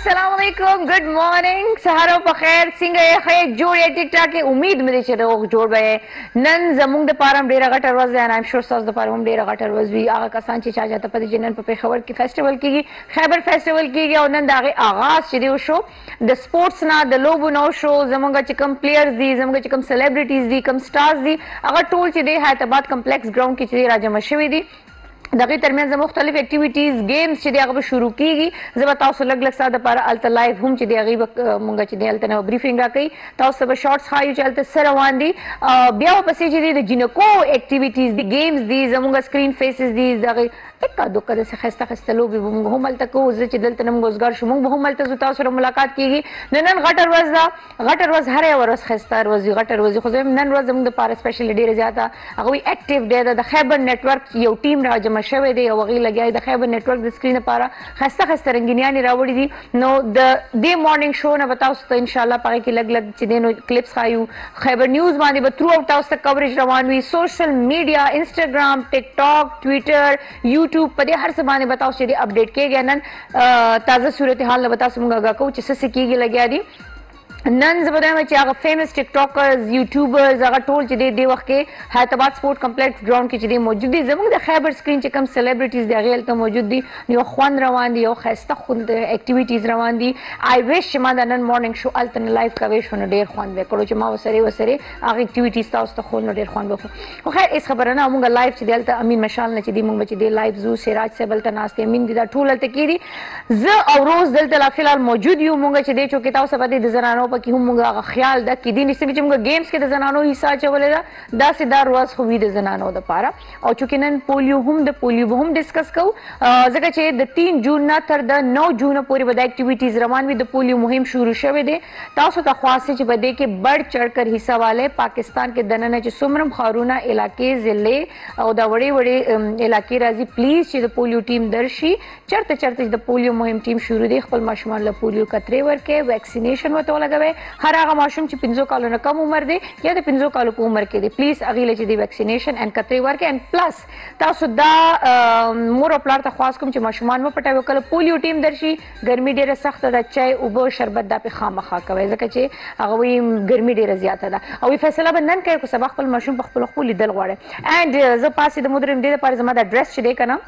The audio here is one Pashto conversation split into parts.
السلام علیکم ګډ مارننګ سهار او بخیر څنګه یې خې جوړ یې ټیک ټاک کې امید مې دي چې روغ جوړ به نن زموږ د پاره ډیره غټه ورځ ده ایم شور تاسو د پاره هم ډیره غټه ورځ وي هغه کسان چې چا چاته پدې جنن په پیښور کې فیسټیوال کیږي خیبر فیسټیوال کیږي او نن دغه آغاز چې دی وشو د سپورتس نه د لوبو نو شو زمونږ چې کم پلیئرز دي زمونږ چې کم سلیبریټیز دي کم سټارز دي هغه ټول چې د حیات آباد کمپلیکس ګراوند کې چې راجمع شوی دي دغه ترمنځ مختلف اکټیویټیز گیمز چې دغه به شروع کیږي زما تاسو لګ لګ ساده پر الت لایف هم چې دغه مونږ چې دلته نو بریفینګ راکې تاسو به شارټس خایو چې الت سره روان دي بیا پسې چې د جنکو اکټیویټیز دي گیمز دي زموږ سکرین فیسز دي دغه تکا دوکا داسې خسته خسته لوبې به موږ هم هلته کوو زه چې دلته نه موږ وزګار شو موږ به هم هلته ځو تاسو سره ملاقات کېږي نو نن غټه ورځ ده غټه ورځ هره یوه ورځ خسته ورځ وي غټه ورځ وي خو زه نن ورځ زموږ دپاره سپیشلي ډېره زیاته هغوی اکټیو دی ده د خیبر نیټورک یو ټیم راجمع شوی دی او هغوی لګیا دي د خیبر نیټورک د سکرین لپاره خسته خسته رنګینیانې راوړي دي نو د دې مارننګ شو نه به تاسو ته انشاءالله په هغې کې لږ لږ چې دی نو کلپس ښایو خیبر نیوز باندې به ترو اوټ تاسو ته کوریج روان وي سوشل میډیا انسټاګرام ټیک ټاک ټویټر یوټیوب په دې هر څه باندې به تاسو چې دی اپډیټ کېږئ نن تازه صورتحال نه به تاسو موږ اګاه کوو چې څه څه کېږي لګیا دي نن زه به وایم چې هغه فیمس ټیک ټاکرز یوټیوبرز هغه ټول چې دی دی وخت کې حیدرآباد سپورت کمپلیکس ګراوند کې چې دی موجود دي زموږ د خیبر سکرین چې کم سلیبریټیز دی هغه هلته موجود دي یو خوند روان دي یو خسته خوند اکټیویټیز روان دي آی ویش چې ما د نن مارنینګ شو الته نه لایف کوي شو نو ډیر خوند وکړو چې ما وسره وسره هغه اکټیویټیز تاسو ته خو نو ډیر خوند وکړو خو خیر هیڅ خبره نه مونږ لایف چې دلته امین مشال نه چې دی مونږ چې دی لایف زو سراج سیبل ته ناست امین دی دا ټول تل کیری ز او روز دلته لا فلال موجود یو مونږ چې دی چې کتاب سبا دی د زنانو په کې هم مونږ خیال د کې دی نشته چې مونږ گیمز کې د زنانو حصہ چولې دا داسې دا روز خو وی د زنانو د پاره او چې نن پولیو هم د پولیو هم ډیسکس کو ځکه چې د 3 جون نه تر د 9 جون پورې به د اکټیویټیز روان وي د پولیو مهم شروع شوه دی تاسو ته خواست دی چې په دې کې بړ چړ کر حصه والئ، پاکستان کې دننه چې څومره هم ښارونه، علاقې، ضلعې او دا وړې وړې علاقې راځي پلیز چې د پولیو ټیم درشي، چرته چرته چې د پولیو مهم ټیم شروع دی خپل ماشومانو له پولیو قطرې ورکړئ، ویکسینیشن ورته ولګوئ، هر هغه ماشوم چې پنځو کالو نه کم عمر دی یا د پنځو کالو په عمر کې دی پلیز هغوی له چې دی ویکسینیشن اند قطرې ورکړئ اند پلس تاسو دا مور او پلار ته خواست کوم چې ماشومان مه پټوئ او کله پولیو ټیم درشي ګرمي ډیره سخته ده چای اوبه شربت دا په خامخا کوي ځکه چې هغه وی ګرمي ډیره زیاته ده او فیصله به نن کوي خو سبا خپل ماشوم په خپل خولي دل غواړي اند زه پاسې د مدرم ډیره پر زما د ډریس چې دی کنه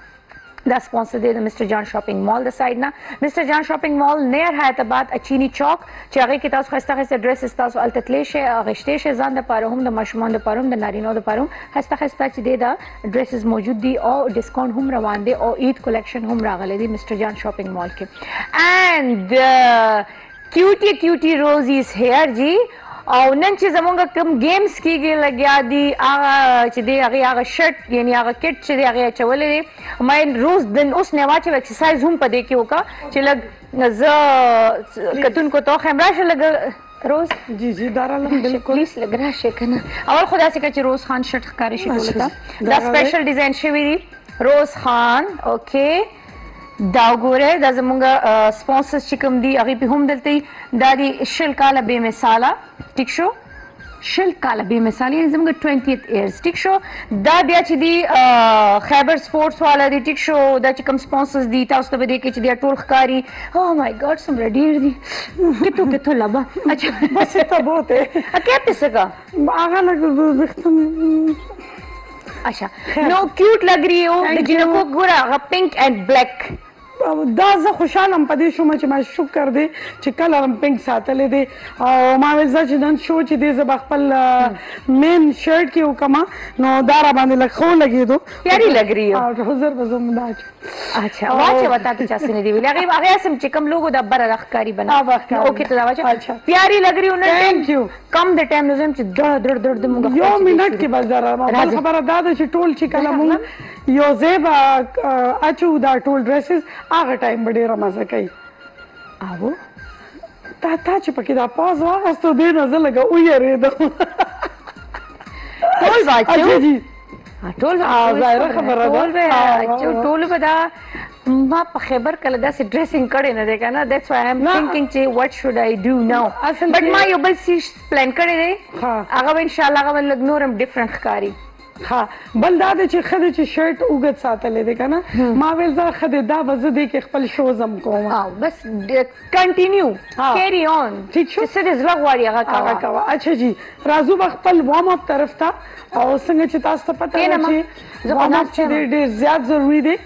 دا سپانسر دی د مستر جان شاپینګ مال د سایډ نه مستر جان شاپینګ مال نیر حیات آباد اچینی چوک چې هغه کې تاسو خسته خسته ډریس تاسو التتلی شي غشته شي ځان د پاره هم د ماشومان د پاره هم د نارینو د پاره هم خسته خسته چې دی دا ډریسز موجود دي او ډیسکاونټ هم روان دی او عید کلیکشن هم راغلی دی مستر جان شاپینګ مال کې اند کیوټي کیوټي روز از هیر جی او نن چې زمونږ کوم گیمز کیږي لګیا دي هغه چې دی هغه هغه شرټ یعنی هغه کټ چې دی هغه چولې دي ما روز دن اوس نه واچو ایکسرسایز هم پدې کې وکا چې لګ زه کتون کو تو خمراشه لګ روز جی جی دارالم بالکل پلیز لګ راشه کنه اول خدا سي کچ روز خان شټ ښکاری شي ټول ته دا سپیشل ډیزاین شوی دی روز خان اوکې دا وګوره دا زمونږ سپانسرز چې کوم دي هغه په هم دلته دا دي شل کاله به مثاله ټیک شو شل کاله به مثال یې زموږ 20th ایئرز ټیک شو دا بیا چې دی خیبر سپورتس والا دی ټیک شو دا چې کوم سپانسرز دي تاسو ته به دې کې چې دی ټول ښکاری او مای ګاډ څومره ډیر دي کتو کتو لبا اچھا بس ته بوت ہے اکه په سګه هغه لګ وختم اچھا نو کیوټ لګ رہی ہو د جنکو ګورا غ پینک اینڈ بلیک دا زه خوشاله په دې شوم چې ما شکر دی چې کله هم پینک ساتلې دی او ما ویل چې نن شو چې دې زه خپل مین شرټ کې وکما نو دا را باندې لکه خو لګېدو پیاري لګ رہی ہے حضور بزم دا اچھا واچه وتا ته چا سن دی ویل هغه هغه اسم چې کم لوګو د بر راخکاری بنا اوکې ته دا واچه پیاری لګ رہی ونه ثانک یو کم د ټایم نظم چې د در در د موږ یو منټ کې بس دره ما بل خبره دا ده چې ټول چې کله موږ یو زیبا اچو دا ټول ډریسز هغه ټایم به ډیره مزه کوي او تا تا چې پکې دا پاز واغستو دې نه زه لګه ویریدم ټول واچو ټول ظاهره خبره ده ټول به ټول به دا ما په خبر کله دا سي ډریسینګ کړي نه دی کنه دیټس وای ایم ثینکینګ چې واټ شوډ آی ډو ناو بټ ما یو بل سي پلان کړی دی هغه ان شاء الله هغه لګ نورم ډیفرنٹ ښکاری ها بل دا چې خدای چې شرټ وګت ساتلې ده کنه ما ویل دا خدای دا وزه دې کې خپل شوزم کوم او بس کنټینیو کیری اون ٹھیک شو څه دې زړه غواړي هغه کوه هغه کوه اچھا جی راځو به خپل وارم اپ طرف ته او څنګه چې تاسو ته پته ده چې وارم اپ چې ډېر ډېر زیات ضروری دی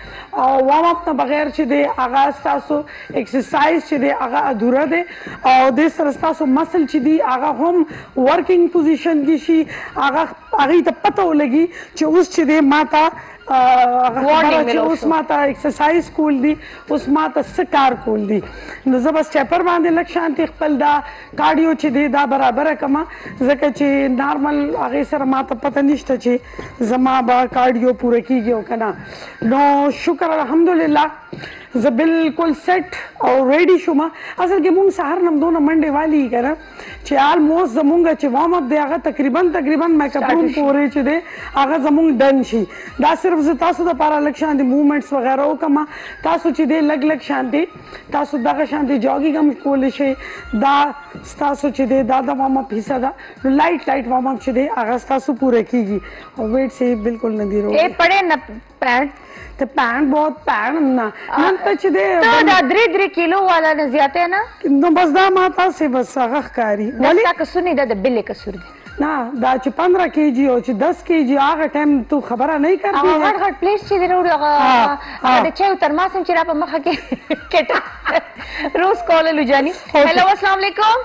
او وارم اپ نه بغیر چې دی هغه تاسو ایکسرسایز چې دی هغه ادوره دی او د سره تاسو مسل چې دی هغه هم ورکینګ پوزیشن کې شي هغه هغه ته پته ولګي چې اوس چې دی ماته هغه خبره چې اوس ما ته ایکسرسایز کول دي اوس ما ته څه کار کول دي نو زه بس چپر باندې لږ شانتي خپل دا کارډیو چې دی دا برابره کما ځکه چې نارمل هغه سره ما ته پته نشته چې زما به کارډیو پوره کیږي او کنه نو شکر الحمدلله زه بالکل سیټ او ریډي شوم اصل کې مونږ سهار نم دونه منډه والی کنه چې آل موس زمونږ چې وارم اپ دی هغه تقریبا تقریبا میک اپ روم پورې چې دی هغه زمونږ ډن شي دا صرف زه تاسو د پاره لک شان دي موومېنټس وغیرہ وکم تاسو چې دی لګ لګ شان دي تاسو دغه شان دي جوګي هم کول شي دا تاسو چې دی دا د وارم اپ حصہ دا نو لایټ لایټ وارم اپ چې دی هغه تاسو پوره کیږي او ویټ سي بالکل نه دی رو اے پړې نه پاند ته پاند بہت پاند نه نن ته چې دی ته دا درې درې کیلو والا نه زیاتې نه نو بس دا ما تاسو بس هغه ښکاری ولې دا قصور نه دا بل قصور دی نه دا چې 15 کې جی او چې 10 کې جی هغه ټایم ته خبره نه کوي هغه غټ غټ پلیټ چې وروړي هغه د چایو ترماس هم چې را په مخه کې کټه روز کال لجانی هلو السلام علیکم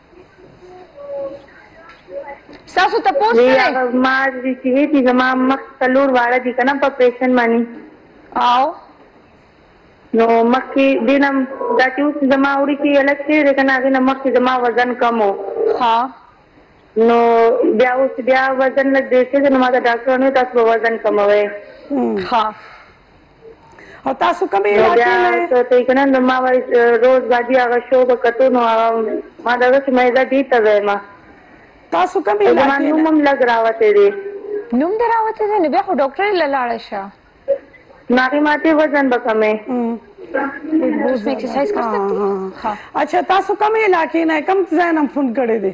تاسو ته پوس کړی هغه ما دې چې وی دي زما مخ څلور واړه دي کنه په پریشن باندې او نو مخکې دینم دا چې اوس زما وړي کې الګ شوی دی کنه هغه نه مخکې زما وزن کم و ها نو بیا اوس بیا وزن لږ ډېر شوی نو ما ته ډاکټر وویل تاسو به وزن کموئ ها او تاسو کومې نو بیا علاقې نه یې څه کوي کنه نو ما وای روز باندې هغه شو به کتو نو هغه ما دغه چې مې دا دی ته وایم تاسو کومې او زما علاقې نوم نه هم لګ راوته دی نوم دې راوته دی نو بیا خو ډاکټر له لاړ شه ناغي ماته وزن به کمې اوس مې ایکسرسایز کر سکتی ها اچھا تاسو کومې علاقې نه کوم ځای نه فون کړی دی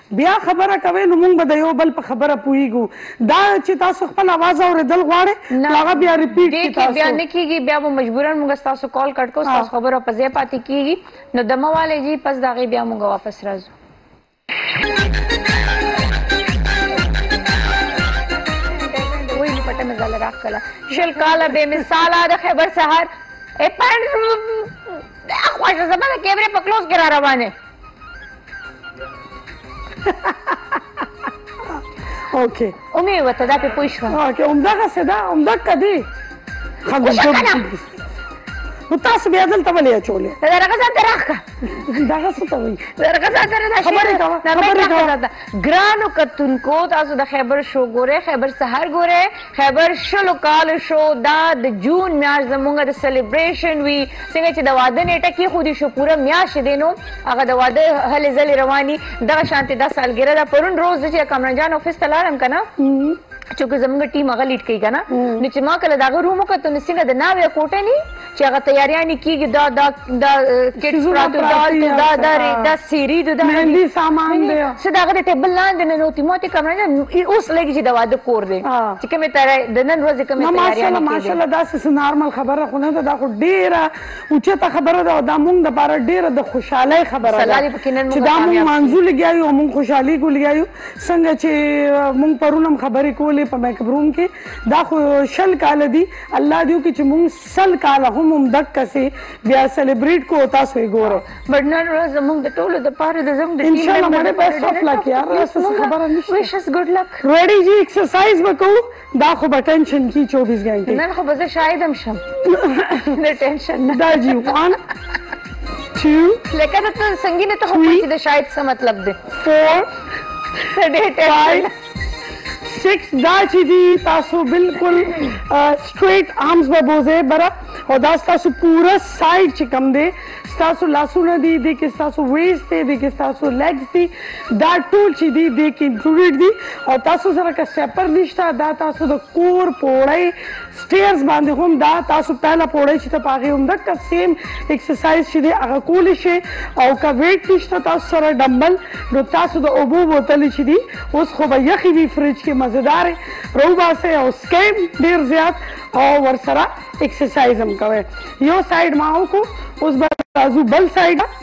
بیا خبره کوی نو مونږ به د یو بل په خبره پوهیږو دا چی تاسو خپل اواز اوریدل غواړی نو هغه بیا ریپیټ کی تاسو بیا نه کیږی بیا به مجبورا مونږ ستاسو کال کټ کو ستاسو خبره په ځای پاتې کیږی نو دمه والي جی پس دا غي بیا مونږ واپس راځو ویلی پټه مې ځاله راخکله شل کاله بې مثاله د خیبر سهار اپاینټ اخواشه زما د کیمرې په کلوز کې را روانه اوکې اومې وته دا په پوه شو اوکې همدغه څه ده همدغه کدي نو تاسو بیا دلته ولې اچولې دا رغه ځان ته راخه دا څه ته وایي دا رغه ځان ته راخه خبرې کوه خبرې کوه ګرانو کتونکو تاسو د خیبر شو ګوره خیبر سحر ګوره خیبر شلو کالو شو دا د جون میاشت زمونږ د سلیبریشن وی څنګه چې د واده نیټه کې خو دي شو پوره میاشت دې نو هغه د واده هلې ځلې رواني دغه شانتي دا سالګره دا پرون روز چې کامران جان افیس ته لاړم کنه چې زمونږ ټیم هغه لیډ کوي کنه نو چې ما کله دا غو روم وکړ نو څنګه د ناوې کوټه ني چې هغه تیاریانې کیږي دا دا دا کټس پراته دا دا دا دا سیری دا مهندي سامان دی څه دا غره ټیبل لاندې نه نوتی مو ته کمره اوس لګي چې دا واده کور دی چې کومه تر د نن ورځې کومه تیاریانې کیږي ماشاءالله دا څه نارمل خبره خو نه دا خو ډیره اوچته خبره ده دا مونږ د بار ډیره د خوشحالي خبره ده چې دا مونږ منځو لګیایو مونږ خوشحالي کو لګیایو څنګه چې مونږ پرونم خبرې کولې په میک روم کې دا خو شل کال دی الله دې وکړي چې موږ سل کاله هم همدقسې بیا سلیبریټ کو تاسو یې ګورئ بټ نن ورځ زموږ د ټولو دپاره د زموږ د ټیم ممبر مړې بیسټ اف لک یار تاسو څه خبره نشته ویشز ګډ لک ریډي جی ایکسرسایز به کوو دا خو به ټینشن کی 24 غنټې نن خو به زه شاید هم شم د ټینشن نه دا جی وان ټو لکه ته سنگینه ته خو د شاید څه مطلب دی فور ډېر ټینشن سکس دا چې دي تاسو بالکل سټریټ آرمز به بوزئ بره او دا ستاسو پوره سایډ چې کوم دی ستاسو لاسونه دي دې کې ستاسو ویسټ دی دې کې ستاسو لیګز دي دا ټول چې دي دې کې انکلوډډ دي او تاسو سره که سټیپر نشته دا تاسو د کور پوړی سټیرز باندې هم دا تاسو پهله پوړۍ چې ته په هغې هم دقه سیم ایکسرسایز چې دی هغه کولی شئ او که ویټ نشته تاسو سره ډمبل نو تاسو د اوبو بوتلې چې دي اوس خو به یخې وي فریج کې مزیدارې راوباسئ او سکئ ډېر زیات او ورسره ایکسرسایز هم کوئ یو سایډ ما وکړو اوس به راځو بل سایډ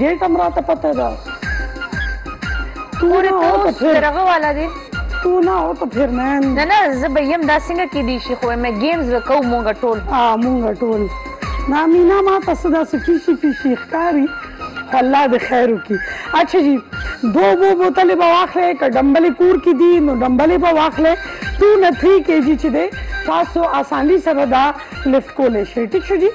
ګیټ هم راته پته ده پورې ته تر هغه والا دی تو نه او ته پھر نه نه نه زه به یم دا څنګه کې دی شي خو مې گیمز وکاو مونږ ټول ها مونږ ټول نا مینا ما تاسو دا سفیشي فیشي ښکاری الله د خیر وکي اچھا جی دو بو بوتلې به واخلې ک ډمبلې کور کې دي نو ډمبلې به واخلې 2 نه 3 کیجی چې ده تاسو اساني سره دا لفټ کولې شي ټیک شو جی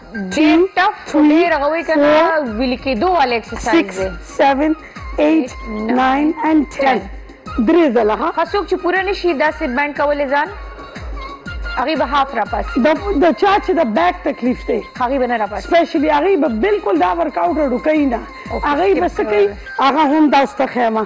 ډیر ټف خو ډیر هغه وی کنه ویل کېدو والا ایکسرسایز دی 7 8 9 and 10 درې ځله ها خاصوک چې پوره نشي دا سه بند کولې ځان هغه به هاف را پاس د د چا چې د بیک تکلیف دی هغه به نه را پاس سپیشلی هغه به بالکل دا ورک اوټ ورډو کوي نه هغه به سکی هغه هم دا ستخه ما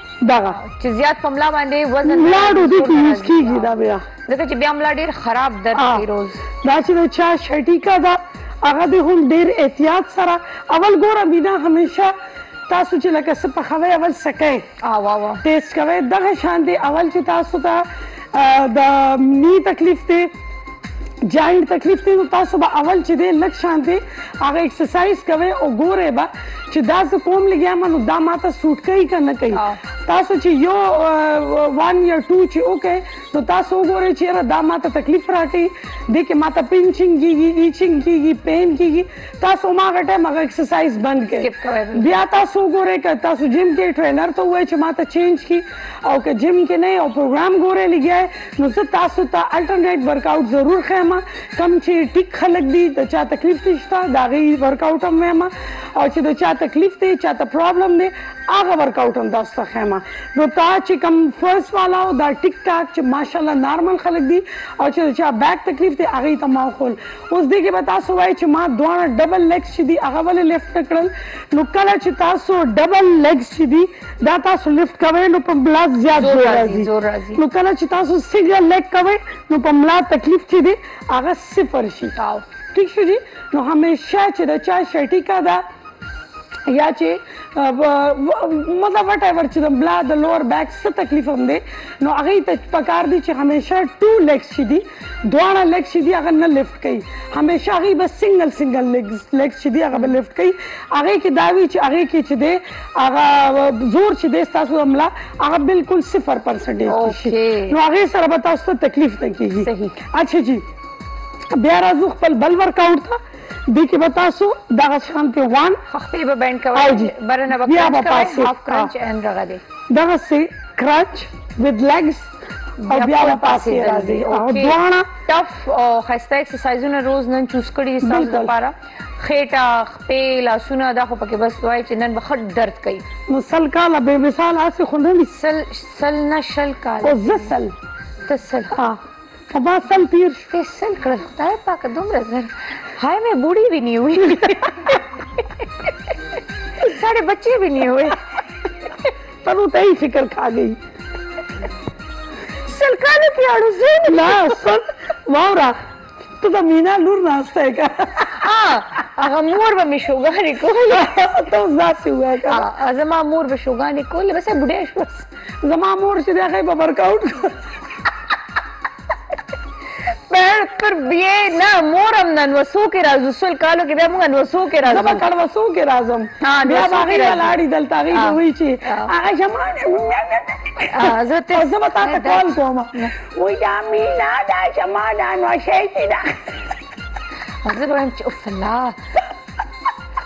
دغه چې زیات په ملا باندې وزن ملا ډوډۍ کې یوز کیږي دا بیا ځکه چې بیا ملا ډیر خراب درد کوي روز دا چې د چا شټیکا ده هغه دې هم ډیر احتیاط سره اول ګوره مینا همیشه تاسو چې لکه څه پخوي اول سکه او او ټیسټ کوي دغه شان دی اول چې تاسو ته دا نی تکلیف دی جاینټ تکلیف دی نو تاسو به اول چې دی لږ شان دی هغه ایکسرسایز کوئ او ګورئ به چې دا زه کوم لګیا منو دا ماته سوټ کوي که نه کوي تاسو چې یو وان یا ټو چې وکړئ نو تاسو وګورئ چې یاره دا ماته تکلیف راکوي دې کې ماته پینچینګ کېږي ایچینګ کېږي پین کېږي تاسو هماغه ټایم هغه ایکسرسایز بند کړئ بیا تاسو وګورئ که تاسو جیم کې ټرینر ته ووایئ چې ما ته چینج کړي او که جیم کې نه او پروګرام ګورئ لګیا نو زه تاسو ته الټرنیټ ورکاوټ ضرور ښیم کم چې ټیک خلک دي د چا تکلیف نشته د هغې ورکاوټ هم وایم او چې د چا تکلیف دی چا ته پرابلم دی هغه ورکاوټ هم تاسو ته ښیم نو تا چې کم فرست والا او دا ټیک ټاک چې ماشاءالله نارمل خلک دي او چې چا بیک تکلیف دی هغې ته ما وښول اوس دې کې به تاسو وایي چې ما دواړه ډبل لیګز چې دي هغه ولې لیفټ نه کړل نو کله چې تاسو ډبل لیګز چې دي دا تاسو لیفټ کوئ نو په ملا زیات زور راځي نو کله چې تاسو سنګل لیګ کوئ نو په ملا تکلیف چې دی هغه صفر شي ٹھیک شو جی نو همیشه چې د چا شټیکا ده یا چې مطلب وټ ایور چې د بلا د لوور بیک څه تکلیف هم دی نو هغه ته پکار دی چې همیشه ټو لیګز شي دي دواړه لیګز چې دی هغه نه لیفټ کوي همیشه هغه به سنگل سنگل لیګز لیګز چې دی هغه به لیفټ کوي هغه کې دا وی چې هغه کې چې دی هغه زور چې دی تاسو عمله هغه بالکل 0% شي نو هغه سره به تاسو ته تکلیف نه کیږي صحیح اچھا جی بیا راځو خپل بل ورک آؤټ ته دې کې به تاسو دغه شان ته وان خختې به بینډ کوي برنه به بیا به پاسې هاف کرنچ اند رغه دي دغه سي کرنچ with legs او بیا له پاسې راځي او دواړه ټف او خسته ایکسرسایزونه روز نن چوز کړی تاسو لپاره خېټه خپې لاسونه دا خو پکې بس وای چې نن به خټ درد کوي نو سل کاله به مثال اسې خو نه سل سل نه شل کاله او زه سل ته سل ها ما سل تیر شو سل کړل خدای پاک دومره زر هاي مې بوډي وی نه وي ساړه بچي وی نه وي تنو ته یې فکر کاږي سل کاله کې اړو زین نه سن واورا ته د مینا لور ناشته کا هغه مور به می شوګانی کول ته ذاتي وای کا زما مور به شوګانی کول بس بډې شو زما مور چې دغه په ورک آوټ پر پر بیا نه مور هم نه نو څو کې راځو سل کالو کې بیا موږ نو څو کې راځو زما کړه وسو کې راځم بیا باغی لاړی دلته غي وی چې هغه شمان زه ته زه به تاسو کال کوم وای دا مینا دا شما دا نو شي چې دا زه به چې اوف الله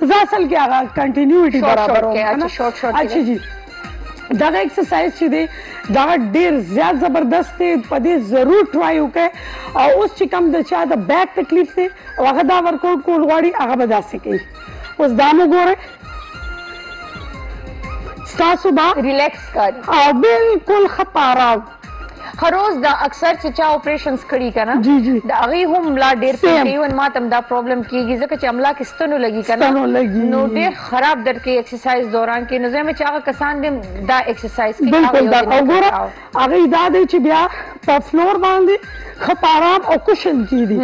زه اصل کې هغه کنټینیوټي برابروم اچھا جی دغه ایکسرسایز چې دی دا ډیر زیات زبردست دی په دې ضرور ټرای وکړئ او اوس چې کم د چا د بیک تکلیف دی او هغه دا ورکاوټ کول غواړي هغه به داسې کوي اوس دا مو ګورئ ستاسو به ریلیکس کار او بالکل ښه پاراو خروز دا اکثر چې چا اپریشنز کړي کنه جی جی دا هغه هم ملا ډیر پین کوي ما تم دا پرابلم کیږي ځکه چې املا کې ستنو لګي کنه ستنو لګي نو ډیر خراب درد کې ایکسرسایز دوران کې نو زموږ چې هغه کسان دې دا ایکسرسایز کوي بالکل دا وګوره هغه دا دی چې بیا په فلور باندې خپارام او کوشن کې دي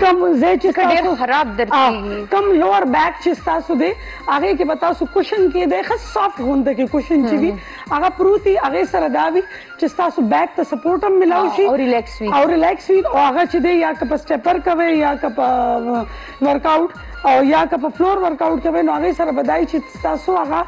کم زه چې ډیر خراب درد کیږي کم لوور بیک چې تاسو دې هغه کې به تاسو کوشن کې دی خاص سافټ غونډه کې کوشن چې هغه پروتي هغه سره دا وي چې تاسو بیک ته سپورټ هم ملاو شي او ریلیکس وي او ریلیکس وي او هغه چې دی یا که په سټیپر کوي یا که په ورک آوټ او یا که په فلور ورک آوټ کوي نو هغه سره بدای چې تاسو هغه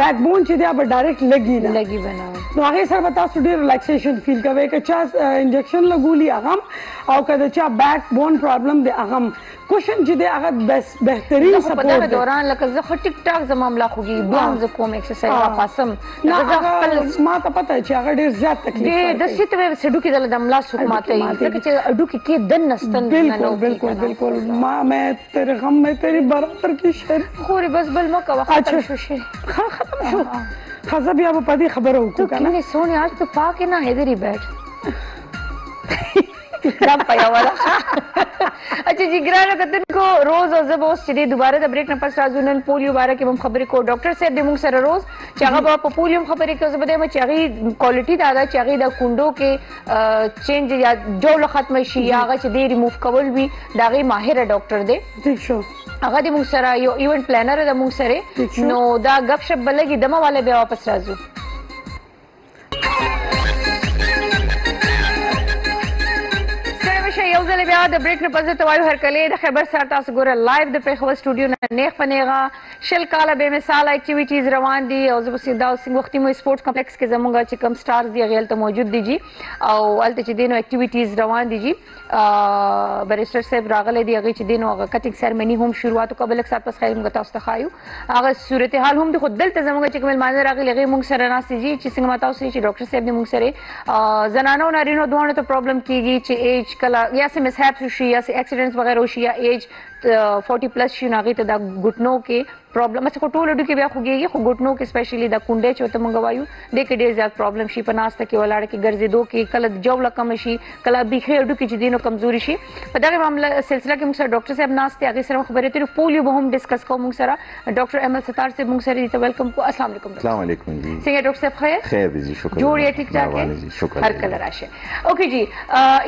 بیک بون چې دی به ډایرکټ لګي نه لګي بنا نو هغه سره تاسو ډیر ریلیکسیشن فیل کوي که چا انجکشن لګولي هغه او که چا بیک بون پرابلم دی هغه کوشن چې دی هغه بس بهترین سپورت دی په دغه دوران لکه زه خو ټیک ټاک زما ملا خوږي دوام زه کوم ایکسرسایز واپسم نه زه خپل ما ته پته چې هغه ډیر زیات تکلیف دی د سیټ ویو سډو کې د ملا سوک ماته یې ځکه چې اډو کې کې دن نستن بالکل بالکل بالکل ما مې تر غم مې تیری برابر کې شر خوري بس بل مکه وخت شو شي ختم شو خزه بیا په دې خبرو وکړه کنه سونی آج تو پاک نه هدری بیٹھ دا په یو ده اچھا جی ګرانه کتنکو روز او زه به اوس چې دی دوباره د بریک نه پس راځو نن پولیو باره کې هم خبرې کوو ډاکټر صاحب دې موږ سره روز چې هغه به په پولیو هم خبرې کوي زه به دیم چې هغه کوالټي دا ده چې هغه د کونډو کې چینج یا ډول ختم شي یا هغه چې دی ریموف کول وي دا غي ماهر ډاکټر دی ٹھیک شو هغه دې موږ سره یو ایونت پلانر ده موږ سره نو دا غب شپ بلګي دمه والے به واپس راځو بیا د بریک نه پزه توایو هر کله د خبر سره تاسو ګوره لایو د پیښور سټوډیو نه نیغ پنیغا شل کاله به مثال اکټیویټیز روان دي او زه سیدا او سنگ وختي مو سپورت کمپلیکس کې زمونږ چې کم سټارز دی غیل ته موجود دي جی او الته چې دینو اکټیویټیز روان دي جی بریسټر صاحب راغلی دی هغه چې دین او هغه کټینګ سرمنی هم شروعات وکړه بلک سات پس خیر موږ تاسو ته خایو هغه صورتحال هم د خود دلته زموږ چې کومل مانه راغلی هغه موږ سره ناسي جی چې څنګه تاسو چې ډاکټر صاحب دې موږ سره زنانه او نارینه دوه ته پرابلم کیږي چې ایج کلا یا سه مسهپس شي یا سه اکسیډنټس وغیرہ شي یا ایج 40 پلس شي ناغي ته دا ګټنو کې پرابلم چې ټول ډو کې بیا خوږیږي خو ګټنو کې سپیشلی دا کونډه چې ته مونږ وایو د کې ډیر زیات پرابلم شي په ناشته کې ولاړ کې ګرځې دوه کې کله جوړه کم شي کله بيخي ډو کې چې دینو کمزوري شي په دغه معاملې سلسله کې موږ سره ډاکټر صاحب ناشته هغه سره خبرې تر پولیو به هم ډیسکس کوو موږ سره ډاکټر احمد ستار صاحب موږ سره دې ویلکم کو السلام علیکم السلام علیکم جی څنګه ډاکټر صاحب خیر خیر دې شکر جوړ یې ټیک ټاک شکر هر کله راشه اوکې جی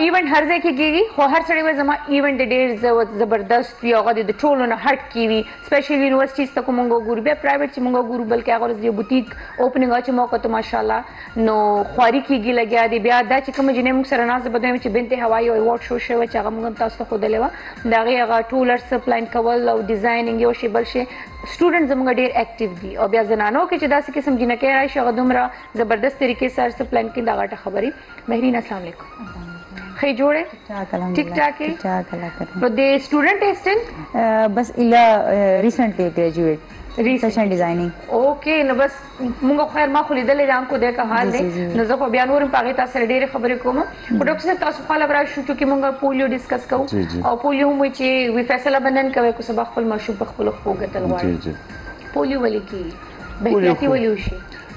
ایونت هر ځای کې کیږي خو هر سړی زما ایونت ډیر زبردست وي هغه د ټولو نه هټ کیوي سپیشل یونیورسټیز ته کومه وګورو بیا پرایویټ چې موږ وګورو بلکې هغه ورځ یو بوتیک اوپننګ چې موږ کتو ماشاءالله نو خواري کیږي لګیا دی بیا دا چې کوم جنې موږ سره ناز بدوي چې بنت هوا یو ایوارډ شو شوی چې هغه موږ تاسو ته خودلې و دا غي هغه ټولر سپلاین کول او ډیزاینینګ یو شی بل شی سټوډنټ زموږ ډیر اکټیو دي او بیا زنانو کې چې داسې قسم جنکه راشي هغه دومره زبردست طریقې سره سپلاین کې دا غټه خبري بهرین السلام علیکم خې جوړه ټیک ټاک کې په دې سټوډنټ اسټنټ بس الا ریسنټلی ګریجویټ فیشن ډیزاینینګ اوکې نو بس موږ خیر ما خو لیدلې ځان کو دې کا حال دې نو زه خو بیا نور په هغه تاسو ډېر خبرې کوم په ډاکټر صاحب تاسو خپل برا شو چې موږ پولیو ډیسکس کوو او پولیو هم چې وی فیصله بنن کوي کو سبا خپل مشوب خپل خو ګتل غواړي پولیو ولې کی بهتري ولې وشي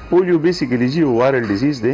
پولیو بیسیکلی جی وایرل ډیزیز دی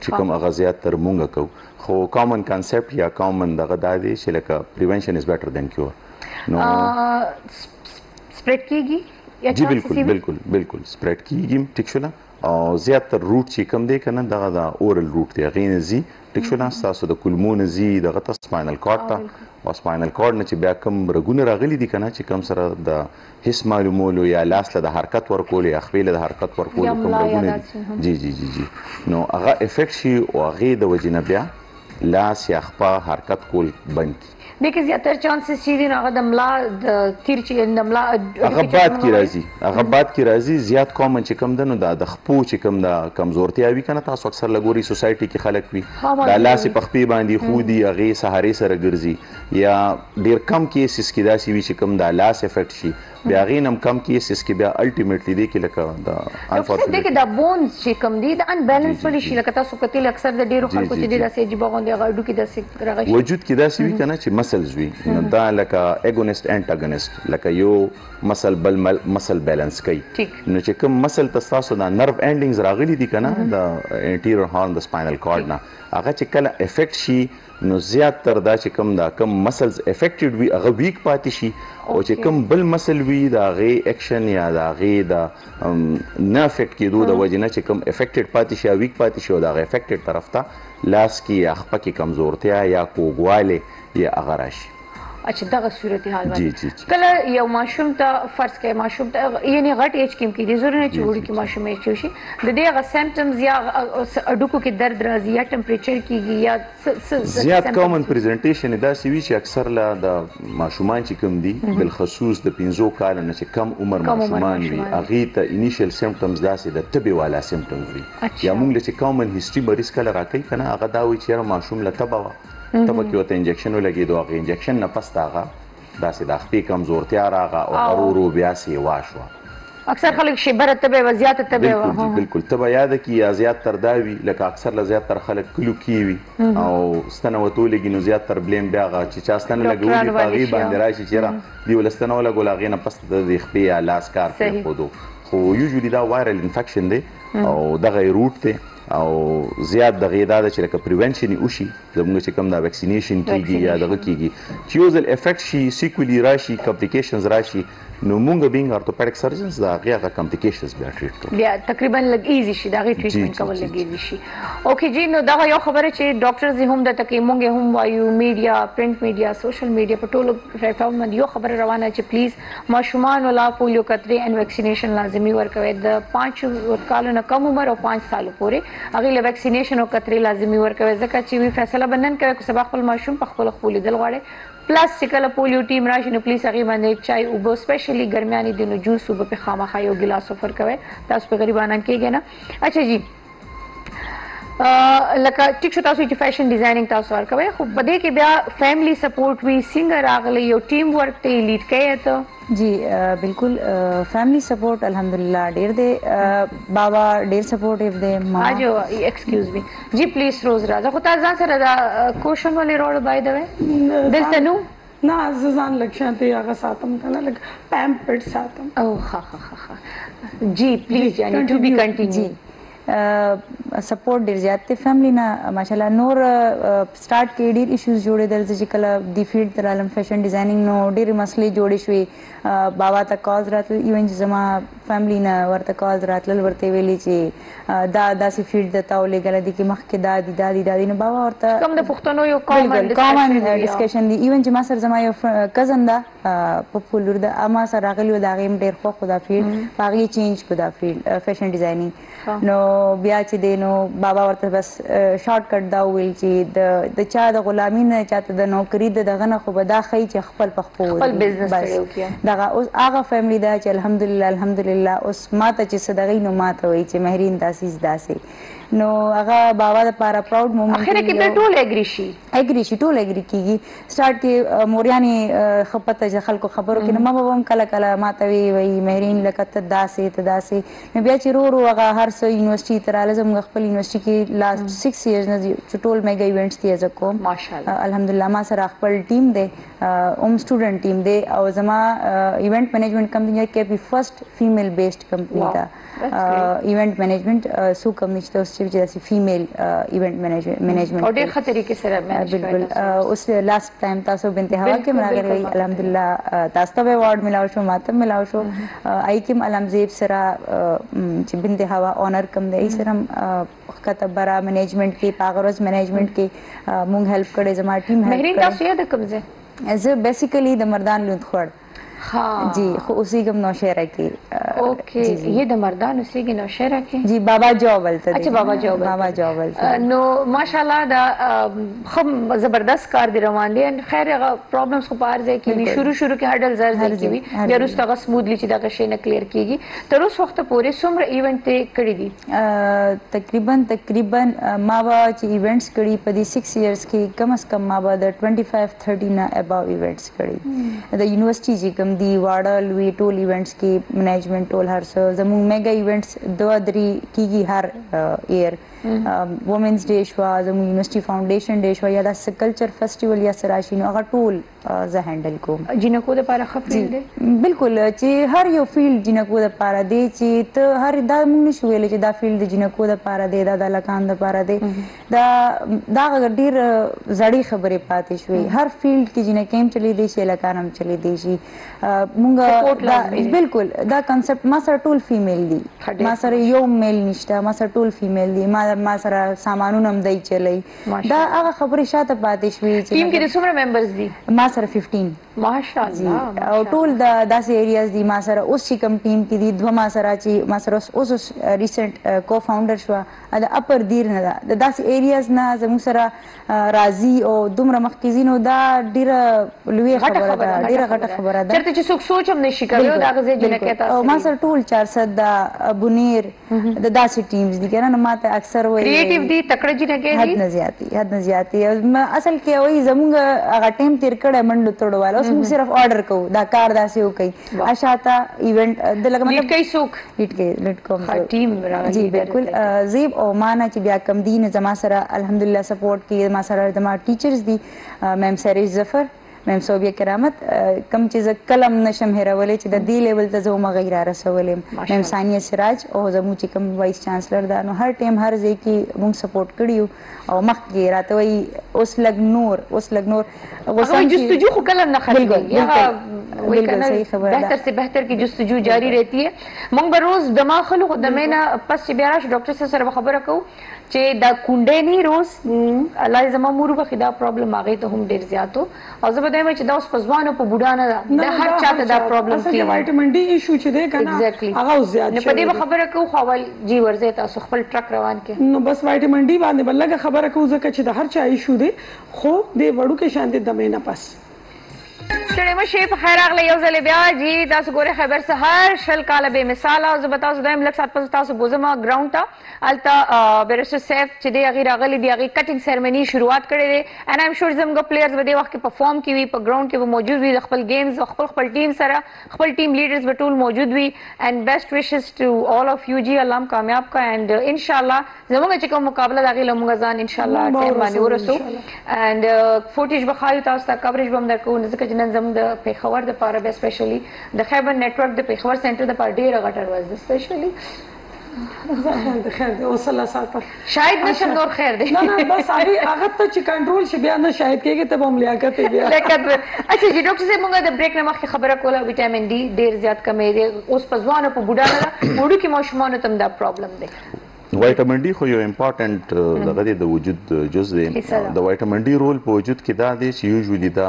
چې کوم هغه زیات تر مونږ کو خو کامن کانسپټ یا کامن دغه دا دی چې لکه پریونشن از بیټر دین کیور نو سپریډ کیږي یا جی بالکل بالکل بالکل سپریډ کیږي ټیک شولا او زیات تر روټ چې کم دی کنه دغه دا اورل روټ دی غین زی ټیک شولا تاسو د کلمون زی دغه تاسو سپاینل کارډ ته او سپاینل کارډ نه چې بیا کم رګونه راغلي دي کنه چې کم سره د هیس معلومولو یا لاس له د حرکت ورکولو یا خپې له د حرکت ورکولو کوم رګونه دي جی جی جی جی نو هغه افیکټ شي او هغه د وجې نه بیا لاس یا خپه حرکت کول بند کی دې کې زیاتر چانسز چې دي هغه د ملا د تیر چې د ملا هغه باد کی راځي هغه باد کی راځي زیات کامن چې کم دنو دا د خپو چې کم دا کمزورتیا وی کنه تاسو اکثر لګوري سوسایټي کې خلک وي دا لاس په خپې باندې خو دی هغه سهارې سره ګرځي یا ډیر کم کیسز کې داسې وي چې کوم دا لاس افیکټ شي بیا غین هم کم کیسز کې بیا الټیمیټلی دی کې لکه دا انفورچونټلی کې دا بونز چې کم دي دا ان بیلانس پلی شي لکه تاسو کتل اکثر د ډیرو خلکو چې د داسې عجیب غوندي غړډو کې داسې رغشي وجود کې داسې وي کنه چې مسلز وي نو دا لکه اګونیست انټاګونیست لکه یو مسل بل مسل بیلانس کوي نو چې کوم مسل ته تاسو دا نرو انډینګز راغلي دي کنه د انټیریور هارن د سپاینل کارډ نه هغه چې کله افیکټ شي نو زیات تر دا چې کوم دا کوم مسلز افیکټډ وي هغه ویک پاتې شي او چې کوم بل مسل وي دا غي اکشن یا دا غي دا نه افیکټ کیدو د وجه نه چې کوم افیکټډ پاتې شي ویک پاتې شي او دا غي افیکټډ طرف ته لاس کې یا خپه کې کمزورتیا یا کوګواله یا هغه راشي اچھا دغه صورتحال باندې جی جی جی. کله یو ماشوم ته فرض کړئ ماشوم ته یعنی غټ ایج کې هم کېدی ضروري نه چې جی جی وړوکی جی. ماشوم یې شي د دې هغه سیمټمز یا هډوکو کې درد راځي یا ټمپریچر کېږي یا زیات کامن پریزنټیشن یې داسې وي چې اکثر لا د ماشومان چې کوم دي بالخصوص د پنځو کالو نه چې کم عمر کم عمر ماشومان وي ماشومان وي. هغوی ته انیشل سیمټمز داسې د تبې والا سیمټمز وي اچھا. یا موږ له چې کامن هیسټري مریض کله راکوي که نه هغه دا وایي چې یاره ماشوم له تبه وه ته پکې ورته انجکشن ولګېدو هغه انجکشن نه پس ته هغه داسې د خپې کمزورتیا راغه او هغه ورو ورو بیا سیوا شوه اکثر خلک شیبره تبه و زیات تبه و بالکل بالکل تبه یاد کی یا زیات تر دا وی لکه اکثر له زیات تر خلک کلو کی وی او ستنه وته لګی نو زیات تر بلیم بیا غا چې چا ستنه لګولې پاغي باندې راشي چیرې دی ولستنه ولا ګولا غینه پس د خپې یا لاس کار په خودو خو یوزولي دا وایرل انفیکشن دی او دغه روټ ته او زیات دغه دا ده چې لکه پریونشن یې وشي زموږ چې کوم دا ویکسینیشن کیږي یا دغه کیږي چې یو ځل افیکټ شي سیکولی راشي کمپلیکیشنز راشي نو موږ بینګ ارتوپیډیک سرجنز دا هغه هغه کمپلیکیشنز بیا ټریټ کوو بیا تقریبا لګ ایزی شي دا غي ټریټمنټ کول لګ ایزی شي اوکې جی نو دا یو خبره چې ډاکټر زی هم د تکي مونږ هم وایو میډیا پرنٹ میډیا سوشل میډیا په ټولو پلیټ فارم باندې یو خبره روانه چې پلیز ماشومانو له پولیو قطرې ان ویکسینیشن لازمي ورکوي د 5 کالو نه کم عمر او 5 سالو پورې هغه له ویکسینیشن او قطرې لازمي ورکوي ځکه چې وی فیصله بنن کوي کو سبا خپل ماشوم په خپل خپل دل غواړي پلس چې کله پولیو ټیم راشي نو پلیس هغه باندې چای او بو سپیشلی ګرمیاني دینو جوس او په خامخا یو ګلاس اوفر کوي تاسو په غریبانان کېږي نه اچھا جی لکه ټیک شو تاسو چې فیشن ډیزاینینګ تاسو ورکوي خو په دې کې بیا فیملی سپورټ وی څنګه راغلی یو ټیم ورک ته لیډ کوي ته جی بالکل فیملی سپورټ الحمدلله ډیر دی بابا ډیر سپورټیو دی ما جو ایکسکیوز می جی پلیز روز راځه خو تاسو ځان سره دا کوشن ولې روړ بای دا وې دلته نو نه زه ځان لږ شانتې هغه ساتم کنه لږ پمپډ ساتم او ها ها ها جی پلیز یعنی ټو بی کنټینیو سپورټ ډیر زیات دی فیملی نه ماشاءالله نور سٹارټ کې ډیر ایشوز جوړېدل چې کله دی فیلډ ترالم فیشن ډیزاینینګ نو ډیر مسلې جوړې شوې بابا ته کالز راتلل ایون چې زما فیملی نه ورته کالز راتلل ورته ویلي چې دا داسې فیډ د تاو لګل دي کې مخکې دا دي دا دي دا دي نو بابا ورته کوم د پښتنو یو کامن کامن ډیسکشن دی ایون چې ما سره زما یو کزن دا په پولور د اما سره راغلی و دا غیم ډیر خو خدا فیډ باغی چینج کو دا فیډ فیشن ډیزاینینګ نو بیا چې دی نو بابا ورته بس شارټ کټ دا وویل چې د د چا د غلامي نه چاته د نوکري د دغه نه خو به دا ښیي چې خپل په خپل خپل بزنس سره یو کیه دغه اوس هغه فیملی ده چې الحمدلله الحمدلله اوس ماته چې صدغې نو ماته وایي چې مهرین داسې داسې نو هغه بابا د پاره پراود مومنټ اخر کې د ټول اګری شي اګری شي ټول اګری کیږي سٹارټ کې موریانی خپته ځ خلکو خبرو کې نو ما به هم کله کله ماته وی وی مهرین لکه ته داسې ته داسې نو بیا چې رو رو هغه هر څه یونیورسټي ته راغله زموږ خپل یونیورسټي کې لاست سکس ایئرز نه چې ټول میګا ایونټس دي زه کوم الحمدلله ما سره خپل ټیم دی اوم سټوډنټ ټیم دی او زما ایونټ مینجمنټ کمپنی کې به فرست فیمیل بیسډ کمپنی دا ایونټ مینجمنټ سو کمپنی چې اوس چې داسې فیمیل ایونټ مینجمنټ او ډېر خطرې کې سره مینج بالکل اوس لاس تایم تاسو بنت هوا کې بالکل مراغلي بالکل وي ماته کړی الحمدلله تاسو ته به ایوارډ ملاو شو ماته هم ملاو شو آی کیم علم زیب سره چې بنت هوا اونر کم دی سره هم خکته برا منیجمنت کې پاغروز منیجمنت کې مونږ هیلپ کړي زما ټیم هیلپ مهرین کړي تاسو یې د کوم ځای زه بیسیکلی د مردان لوند خور جی خو اوسېږم نوشهره کې اوکې یې د مردان اوسېږي نوشهره کې جی بابا جوبل ته اچھا بابا جوبل بابا جوبل نو ماشاءالله دا خو زبردست کار دی روان دی ان خیر هغه پرابلمز خو پار ځای کې وی شروع شروع کې هډل زر ځای کې وی بیا روس هغه سمودلی چې دا غشې نه کلیر کیږي تر اوس وخت پورې څومره ایونت ته کړی دي تقریبا تقریبا ما به چې ایونټس کړی په دې 6 ایئرز کې کم از کم ما به د 25 تھرټی نه اباو ایونټس کړی د یونیورسټی جی کوم دی واړه لوی ټول ایونټس کی منیجمنټ ټول هر څه زموږ میګا ایونټس دوه درې کیږي هر ایر وومنز ډی شو زموږ یونیورسټی فاونډیشن ډی شو یا د سکلچر فیسټیوال یا سراشینو هغه ټول زه هندل کوم جنکو د پاره خفیل دی بالکل چې هر یو فیلډ جنکو د پاره دی چې ته هر دا موږ نشو ویل چې دا فیلډ جنکو د پاره دی دا د لکان د پاره دی دا دا ډیر زړی خبرې پاتې شوې هر فیلډ کې جنکه هم چلی دی شي لکان هم چلی دی شي مونږ بالکل دا کنسپټ ما سره ټول فیمیل دي ما سره یو میل نشته ما سره ټول فیمیل دي ما ما سره سامانونه هم دی چلی دا هغه خبرې شاته پاتې شوې چې ټیم کې څومره ممبرز دي ما سره 15 ماشاءالله او ټول دا داسې ایریاز دي ما سره اوس چې کم ټیم کې دي دوه ما سره چې ما سره اوس ریسنت کو فاونډر شو د اپر دیر نه ده د داسې ایریاز نه زموږ سره راځي او دومره مخکې ځي نو دا ډیره لوی خبره ده ډیره غټه خبره ده چرته چې څوک سوچ هم نشي کوي او دا غزه جنکه تاسو او ما سره ټول 400 دا بنیر د داسې ټیمز دي کنه نو ماته اکثر وایي کریټیو دي تکړه جنکه دي حد نه زیاتی حد نه زیاتی اصل کې وایي زموږ هغه ټیم تیر کړه منډو تړواله اوس موږ صرف آرډر کوو دا کار داسې وکړي اشاتا ایونت د لګ مطلب کای سوک نیټ کې نیټ کوم ټیم راغلی جی بالکل زیب او مانا چې بیا کم دین زما سره الحمدلله سپورټ کې ما سره زما ټیچرز دي میم سریش ظفر میم صوبیا کرامت کم چې زه کلم نشم هیرولې چې د دې لیول ته زه مغه را رسولم میم ثانیه سراج او زمو چې کم وایس چانسلر دا نو هر ټیم هر ځای کې موږ سپورټ کړیو او مخکې یې راته وایي اوس لږ نور اوس لږ نور هغه غوسه وایي هم چې- جستجو خو کله نه ختمېږي بالکل، هغه بالکل، وایي بالکل کنه، صحیح خبره ده. بهتر سے بهتر کې جستجو جاری رہتی ہے مونږ به روز دماغ خلو خو دمه نه پس چې بیا راشو ډاکټر صاحب سره به خبره کوو چې دا کونډه نه روز الله دې زما مور وبخښي دا پرابلم هغې ته هم ډېر زیات و او زه به دا وایم چې دا اوس په ځوان او په بوډا نه ده، دا هر چا ته دا پرابلم کیږي. اصل کې وایټامین ډي ایشو چې دی کنه هغه اوس زیات شوی دی. نو په دې به خبره کوو خو اول جی ورځئ تاسو خپل ټرک روان کړئ. نو بس وایټامین ډي باندې به لږه خبره کوو ځکه چې د هر چا ایشو دی خو دې وړوکې شان دې دمې نه پس. ستړي مه شئ پخیر راغلئ یو ځلې بیا جی تاسو ګورئ خیبر سحر شل کاله بې مثاله او زه به تاسو دا وایم لږ ساعت پس به تاسو بوځم ګراونډ ته. هلته بیرسټر صاحب چې دی هغه راغلی دی هغه کټینګ سرمنی شروعات کړی دی ان ایم شور زموږ پلیئرز به دی وخت کې په فارم کې وي په ګراوند کې به موجود وي خپل گیمز او خپل خپل ټیم سره خپل ټیم لیډرز به ټول موجود وي ان بیسټ ویشز ټو آل اف یو جی الله کامیاب کا اند ان شاء الله زموږ چې کوم مقابله دا غي لمغه ځان ان شاء الله ټیم باندې ورسو اند فوټیج به خایو تاسو ته کورج بم درکو ځکه چې نن زموږ د پیښور د پاره به سپیشلی د خیبر نتورک د پیښور سنټر د پاره ډیره غټه ورځ ده سپیشلی خیر دی خیر دی اوس الله ساته شاید نشم نور خیر دی نه نه بس هغه هغه ته چې کنټرول شي بیا نه شاید کېږي ته به هم لیاقت بیا لیاقت اچھا جی ډاکټر صاحب موږ د بریک نه مخکې خبره کوله وټامین ډي ډیر زیات کمې دی اوس په ځوانو په بوډا نه وړو کې ماشومان ته دا پرابلم دی وایټامین ډي خو یو امپورټنت دغه د وجود جز دی د وایټامین ډي رول په وجود کې دا دی چې یوزولي دا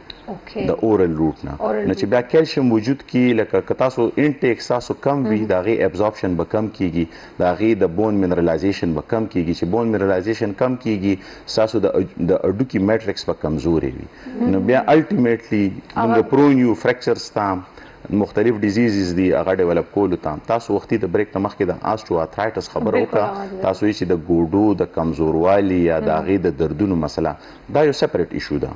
اوکي د اورل روټ نه نو چې بیا کیلشیم وجود کی لکه که تاسو انټیک تاسو کم وي دا غي ابزوربشن به کم کیږي دا غي د بون منرالایزیشن به کم کیږي چې بون منرالایزیشن کم کیږي تاسو د د اډو کی میټرکس به کمزوري وي نو بیا الټیمیټلی موږ پرون یو فریکچر ستام مختلف ډیزیزز دي هغه ډیولپ کول ته تاسو وختي د بریک نه مخکې د آستروارترایټس خبره وکړه تاسو یې چې د ګوډو د کمزوروالي یا د هغې د دردونو مسله دا یو سپریټ ایشو ده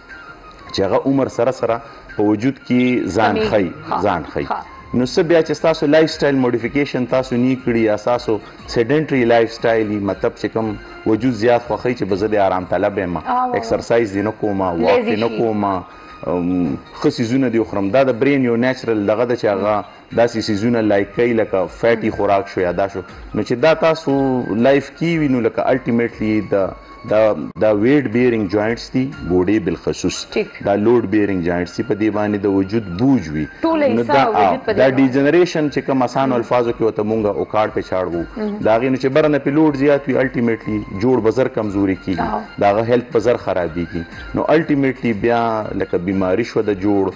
چې هغه عمر سره سره په وجود کې ځان خي ځان خي نو څه بیا چې تاسو لایف سټایل موډیفیکیشن تاسو نه کړی یا تاسو سیډنټری لایف سټایل مطلب چې کوم وجود زیات خوخی چې بزه د آرام طلب یم ایکسرسایز نه کوم واک نه کوم خصيزونه دی خرم دا د برین یو نېچرل دغه د چاغه داسی څیزونه لایک کوي لکه فیټی خوراک شو یا دا شو نو چې دا تاسو لایف کی وي نو لکه الټیمیټلی دا دا دا ویټ بیرینګ جوائنټس دي ګوډې بالخصوص دا لوډ بیرینګ جوائنټس دي په دې باندې د وجود بوج وي نو دا دا ډیجنریشن چې کوم اسانو الفاظو کې وته مونږه او کار په چاړ وو دا غي نو چې برنه په لوډ زیات وي الټیمیټلی جوړ بزر کمزوري کیږي دا غ هیلث بزر خرابيږي نو الټیمیټلی بیا لکه بیماری شو د جوړ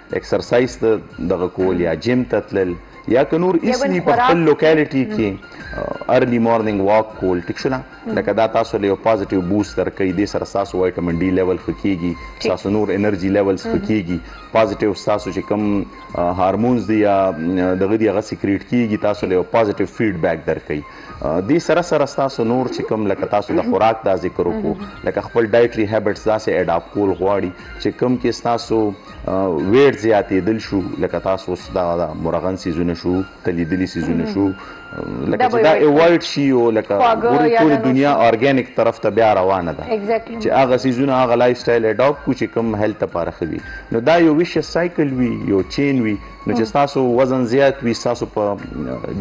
اکسرسایز ته دغه کول یا جیم ته تلل یا که نور هیڅ نه په خپل لوکیلټي کې ارلی مارنینګ واک کول ټیک شو لکه دا تاسو له یو پازیټیو بوست درکې دې سره تاسو وایټامین ډي لیول خکېږي تاسو نور انرژي لیولز خکېږي پازیټیو تاسو چې کوم هارمونز دی یا دغه دی هغه سیکریټ کیږي تاسو له یو پازیټیو فیډبیک درکې دې سره سره تاسو نور چې کوم لکه تاسو د خوراک دا ذکر وکړو لکه خپل ډایټري هابټس داسې اډاپټ کول غواړي چې کوم کې تاسو ویټ زیاتیدل شو لکه تاسو اوس دا دا مرغن سیزونه شو تلیدلی سیزونه شو لکه چې دا اوایډ شي او لکه ګوري ټول دنیا اورګانیک طرف ته بیا روانه ده چې هغه سیزونه هغه لایف سټایل اډاپټ کو چې کم هیلث لپاره خوي نو دا یو ویش سایکل وی یو چین وی نو چې تاسو وزن زیات وي تاسو په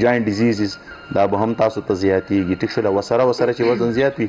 جاینټ ډیزیزز دا به هم تاسو ته زیاتیږي ټیک شو وسره وسره چې وزن زیات وي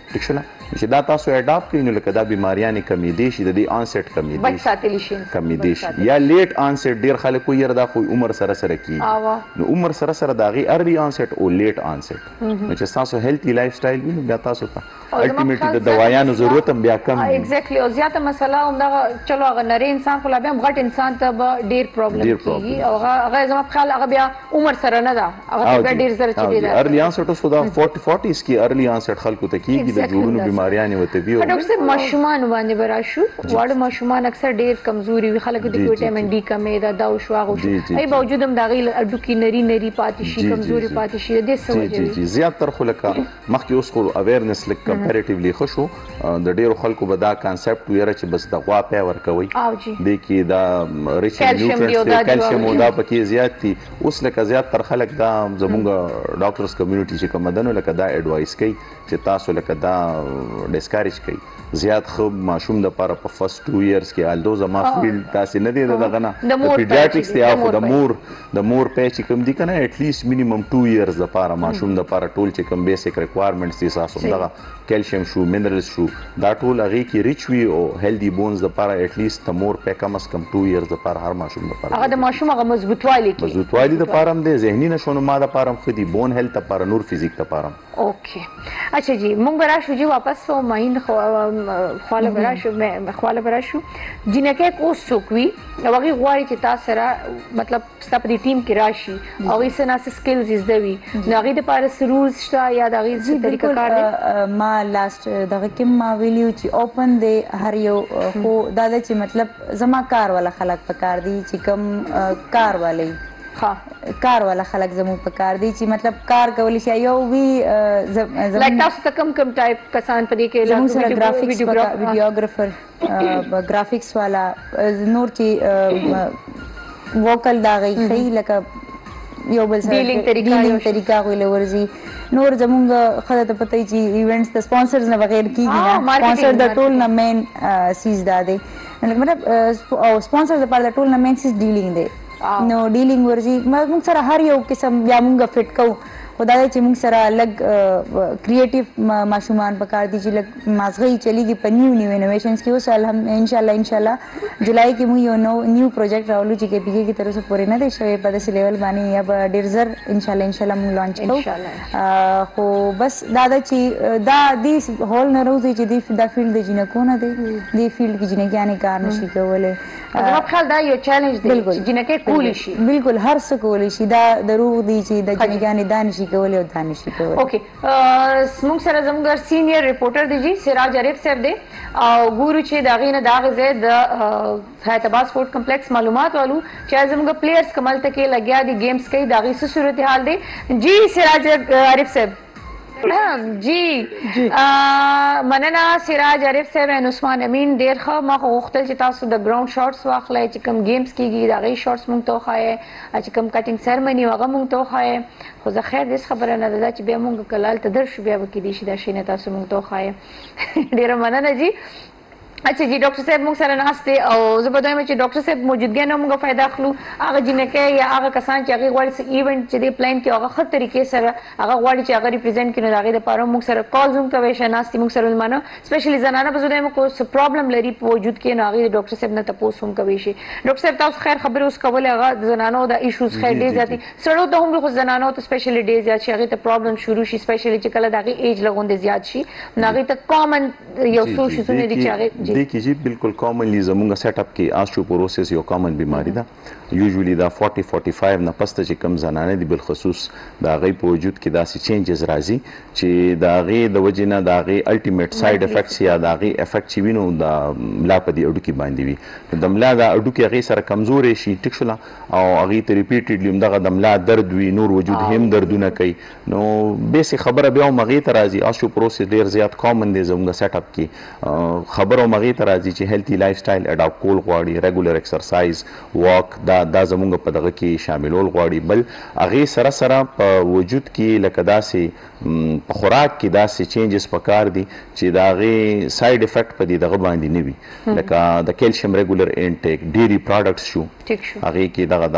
ټیک شولا چې دا تاسو اډاپ کړئ نو لکه دا بیماریانې کمیدې شي د دې آنسټ کمیدې بچ ساتلی شي کمیدې شي یا لیټ آنسټ ډیر خلک وي یره دا خو عمر سره سره کیږي نو عمر سره سره دا غي ارلی آنسټ او لیټ آنسټ نو چې تاسو هیلتي لایف سټایل وینئ بیا تاسو ته الټیمیټ د دوايانو ضرورت هم بیا کم وي ایگزیکټلی او زیاته مسله هم دا چلو هغه نری انسان خو لا بیا غټ انسان ته به ډیر پرابلم کیږي او هغه زما په خیال هغه بیا عمر سره نه ده هغه ته بیا ډیر زر چې دی دا ارلی آنسټ اوس دا 40 40 کې ارلی آنسټ خلکو ته کیږي د جوړونو بیماریانې وته ویو ډاکټر صاحب ماشومان باندې براشو واړه ماشومان اکثر ډیر کمزوري وي خلک د وټامین ډي کمې ده دا او شو هغه شو ای باوجود هم دا غي اډو کې نری نری پاتې شي کمزوري پاتې شي د سوجي زیات تر خلک مخکې اوس خو اویرنس لک کمپیریټیولی ښه شو د ډیرو خلکو به دا کانسپټ ویره چې بس د غوا پی ورکوي د کې دا ریچ نیوټرینټس دی کلشیم او دا پکې زیات دي اوس لکه زیات تر خلک دا زمونږ ډاکټرز کمیونټي چې کوم دنو لکه دا اډوایس کوي چې تاسو لکه دا ډیسکاریج کوي زیات خو ماشوم د پاره په فرست ټو ایئرز کې الدو زما فیلډ داسې نه دی دغه نه د پیډیاټریکس دی او د مور د مور پې چې کوم دی کنه اټ لیست مینیمم ټو ایئرز د پاره ماشوم د پاره ټول چې کوم بیسیک ریکوایرمنټس دي تاسو دغه کیلشیم شو منرلز شو دا ټول هغه کې ریچ وي او هیلدی بونز د پاره اټ لیست د مور پې کم اس کم ټو ایئرز د پاره هر ماشوم د پاره هغه د ماشوم هغه مضبوطوالی کې مضبوطوالی د پاره هم دی ذهني نشونه ما د پاره هم خدي بون هیلث د پاره نور فزیک د پاره اوکي اچھا جی مونږ برا شو جی واپس سو ماین خو خواله برا شو خواله برا شو جنکه کو سوکوي وغي غواړي چې تاسو سره مطلب ستاسو د ټیم کې راشي او یې سنا سکلز زده وي نو هغه د پاره سرولز شته یا د هغه څه طریقه کار دی ما لاست دغه کې ما ویلیو چې اوپن دی هر یو خو دا چې مطلب زما کار ولا خلک پکار دي چې کم کار والی ها کار والا خلک زموږ په کار دي چې مطلب کار کولی شي یو وی لایک تاسو ته کم کم ټایپ کسان پدې کې زموږ سره ګرافیکس ویډیوګرافر ګرافیکس والا نور چې ووکل دا غي صحیح لکه یو بل سره ډیلینګ طریقه ډیلینګ طریقه غوې لورځي نور زمونږ خدای ته پته چې ایونټس د سپانسرز نه بغیر کیږي نه سپانسر د ټول نه مین سیز دا دی مطلب او سپانسر د پر ټول نه مین سیز ډیلینګ دی آه. نو ډیلینګ ورځي موږ سره هر یو قسم بیا موږ فټ کوو خو دا دی چې موږ سره لږ کریټیو ماشومان په کار دي چې لږ مازغی چلیږي په نیو نیو انوویشنز کې اوس الحمد ان شاء الله ان شاء الله جولای کې موږ یو نو نیو پروجیکټ راولو چې کې پیګي کې تر اوسه پورې نه دی شوی په داسې لیول باندې یا به ډیر زر ان شاء الله ان شاء الله موږ لانچ کوو خو بس دا دا چې دا دې هول نه روزي چې دې دا فیلډ د جنکو نه دی دې فیلډ کې جنکیانې کار نشي کولای زما په خیال دا یو چیلنج دی چې جینکۍ کولی شي بالکل هر څه کولی شي دا دروغ دی چې د جینکیانې دا نشي کولی او دا نشي کولی اوکې موږ سره زموږ سینیئر ریپورټر دی جی سراج عارف صاحب دی او ګورو چې دا غینه دا غزه د حیات آباد سپورت کمپلیکس معلومات والو چې زموږ پلیئرز کمل ته کې لګیا دي گیمز کوي دا غي څه صورتحال دی جی سراج عارف صاحب جی مننه سراج عارف صاحب ان عثمان امین ډیر ښه ما خو غوښتل چې تاسو د ګراوند شاټس واخلئ چې کوم ګیمز کیږي دا غي شاټس مونږ ته وخایئ چې کوم کټینګ سرمنی هغه مونږ ته وخایئ خو زه خیر دیس خبره نه ده چې بیا مونږ کلال ته درشو بیا به کې دي شي دا شینه تاسو مونږ ته وخایئ ډیر مننه جی اچھا جی ډاکټر صاحب موږ سره ناست دی او زه به دویم چې ډاکټر صاحب موجودګۍ نه موږ فائدہ اخلو هغه جنکه یا هغه کسان چې هغه غواړي چې ایونت چې دی پلان کې هغه خط طریقې سره هغه غواړي چې هغه ریپرزینټ کینو دا غي د پاره موږ سره کال زوم کوي شه ناست موږ سره مانو سپیشلی زنانه به زه دویم کو څه پرابلم لري په وجود کې نو هغه ډاکټر صاحب نه تاسو هم کوي شي ډاکټر صاحب تاسو خیر خبرې اوس کولې هغه زنانو دا ایشوز خیر ډیر زیات سړو ته هم خو زنانو ته سپیشلی ډیر زیات شي هغه ته پرابلم شروع شي سپیشلی چې کله دا غي ایج لغوند زیات شي نو هغه ته کامن یو څو شیزونه دي چې هغه دي کې چې بالکل کامنلی زمونږ سیټ اپ کې آستیوپوروسس یو کامن بیماری ده یوزولي دا 40 45 نه پسته چې کم زنانه دي بل خصوص دا غي په وجود کې داسې چینجز راځي چې دا غي د وجې نه دا غي الټیمیټ ساید افیکټس یا دا غي افیکټ چې وینو دا ملا په دې اډو کې باندې وي د ملا دا اډو کې غي سره کمزورې شي ټیک شول او غي ته ریپیټډلی دغه د ملا درد وي نور وجود هم دردونه کوي نو بیسې خبره بیا هم هغې ته راځي اسیو پروسس ډېر زیات کامن دی زموږ سیټ اپ کې خبره هم هغې ته راځي چې هیلتي لایف سټایل اډاپ کول غواړي ریګولر ایکسرسایز واک دا دا زموږ په دغه کې شاملول غواړي بل هغې سره سره په وجود کې لکه داسې په خوراک کې داسې چینجز پکار دي چې د هغې ساید افیکټ په دې دغه باندې نه وي لکه د کیلشیم ریګولر انټیک ډیری پراډکټس شو هغې کې دغه د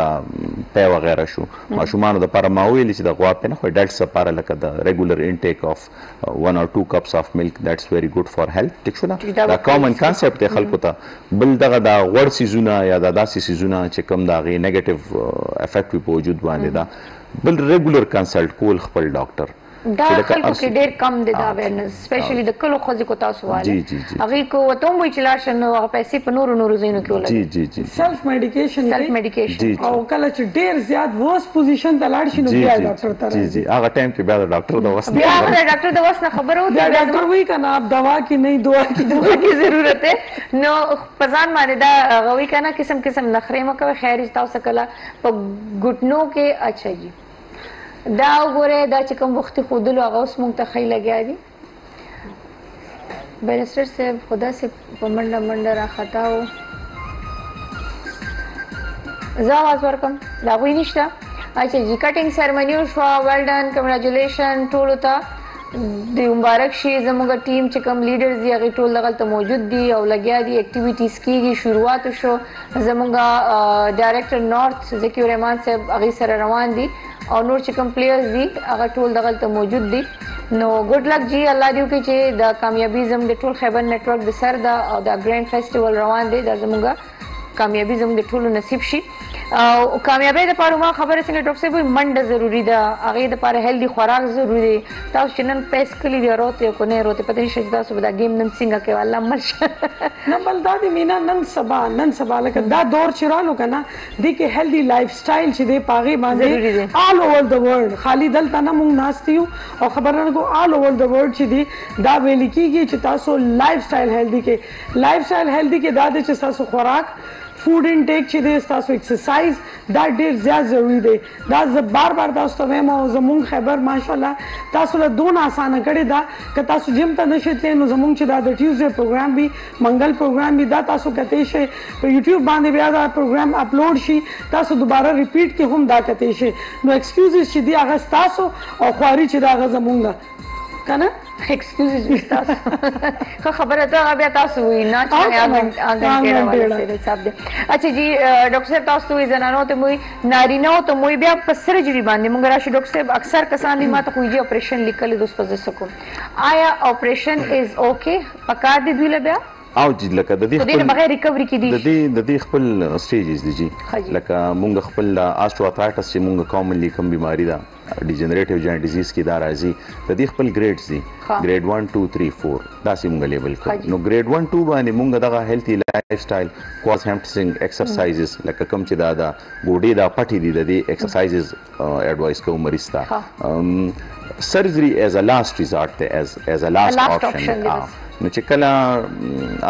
پی وغیره شو ماشومانو د پاره ما ویلی چی د غوا پنه خو ډیټس د پاره لکه د ریګولر انټیک اف ون اور ټو کپس اف ملک دیټس ویری ګوډ فار هیلت ټیک شو دا کامن کانسپټ دی خلکو ته بل دغه دا غوړ سیزونه یا دا داسې سیزونه چې کوم دا غي نیگیټیو افیکټ وی په وجود باندې دا بل ریګولر کنسلټ کول خپل ډاکټر دا خلکو کې ډیر کم دی دا اویرنس سپیشلی د کلو خزې کو تاسو واله هغه کو وته وی چې لاړ شنو هغه پیسې په نورو نورو زینو کې ولګي جی جی جی سلف میډیکیشن سلف میډیکیشن او کله چې ډیر زیات ورس پوزیشن ته لاړ شنو بیا ډاکټر ته جی جی هغه ټایم کې بیا د ډاکټر د وس بیا د ډاکټر د وس نه خبرو ته ډاکټر وی کنه اپ دوا کې نه دوا کې دوا کې ضرورت ده نو پزان باندې دا غوي کنه قسم قسم نخره مکو خیر تاسو کله په ګټنو کې اچي دا وګوره دا چې کوم وخت خودلو هغه اوس مونږ ته خی لګیا دي بیرسټر صاحب خدا سي په منډه منډه را خطاو زه आवाज ورکم دا غوي نشته اچھا جی کټینګ سرمنی شو ویل ډن کنګریچولیشن ټول ته د مبارک شي زموږ ټیم چې کوم لیډرز دی هغه ټول دغلت موجود دي او لګیا دي اکټیویټیز کیږي شروعات شو زمونږ ډایرکټر نارت ذکی الرحمن صاحب هغه سره روان دي او نور چې کوم پلیئرز دي هغه ټول دغلته موجود دي نو ګډ لک جی الله دې وکړي چې د کامیابی زموږ د ټول خیبر نیټ ورک د سر ده او دا ګرینډ فیسټیول روان دی دا زموږ کامیابی زموږ د ټولو نصیب شي او کامیابی لپاره ما خبره څنګه ډاکټر صاحب منډه ضروری ده هغه لپاره هیلدي خوراک ضروری دی تاسو چې نن پیس کلی دی روته کو نه روته پته نشي چې تاسو به دا گیم نن څنګه کوي الله مل شه نه بل دا دی مینا نن سبا نن سبا لکه دا دور چې رالو کنه د کې هیلدی لایف سټایل چې دی پاغه باندې آل اوور د ورلد خالی دلته نه مونږ ناستیو او خبرونه کو آل اوور د ورلد چې دی دا ویل کیږي چې تاسو لایف سټایل هیلدی کې لایف سټایل هیلدی کې دا دی چې تاسو خوراک فوډ انټیک چې دی تاسو ایکسرسایز دا ډیر زیات ضروری دی دا زه بار بار تاسو ته وایم او زمونږ خیبر ماشاءالله تاسو له دون آسانه کړی دا که تاسو جیم ته نشئ تللی نو زمونږ چې دا د ټیوزډې پروګرام وي منګل پروګرام وي دا تاسو کتی شئ په یوټیوب باندې بیا دا پروګرام اپلوډ شي تاسو دوباره ریپیټ کې هم دا کتی شئ نو ایکسکیوزز چې دي هغه ستاسو او خواري چې ده هغه زمونږ ده. کنه ایکسکیوزز وی تاسو خو خبره ته هغه بیا تاسو وی نه چې هغه هغه ډیر ولې صاحب دی اچھا جی ډاکټر صاحب تاسو وی زنانو ته موي نارینه او ته موي بیا په سرجری باندې مونږ راشي ډاکټر صاحب اکثر کسان دی ماته خو یې اپریشن لیکل دوس په زسکو آیا اپریشن از اوکي پکار دی دوی لبیا او چې لکه د دې خپل بغیر ریکوري کې دي د دې د دې خپل سټیجز دي جی لکه مونږ خپل آسترواتایټس چې مونږ کامنلی کوم بیماری ده ډیجنریټیو جاینټ ډیزیز کې دا راځي د دې خپل ګریډز دي ګریډ 1 2 3 4 دا سیم موږ لیبل کړو نو ګریډ 1 2 باندې موږ دغه هیلتي لایف سټایل کواز هامسټرینګ ایکسرسایزز لکه کوم چې دا دا ګوډې دا پټې دي د دې ایکسرسایزز اډوایس کوم مریض ته سرجری ایز ا لاست ریزارټ ته ایز ایز ا لاست آپشن نو چې کله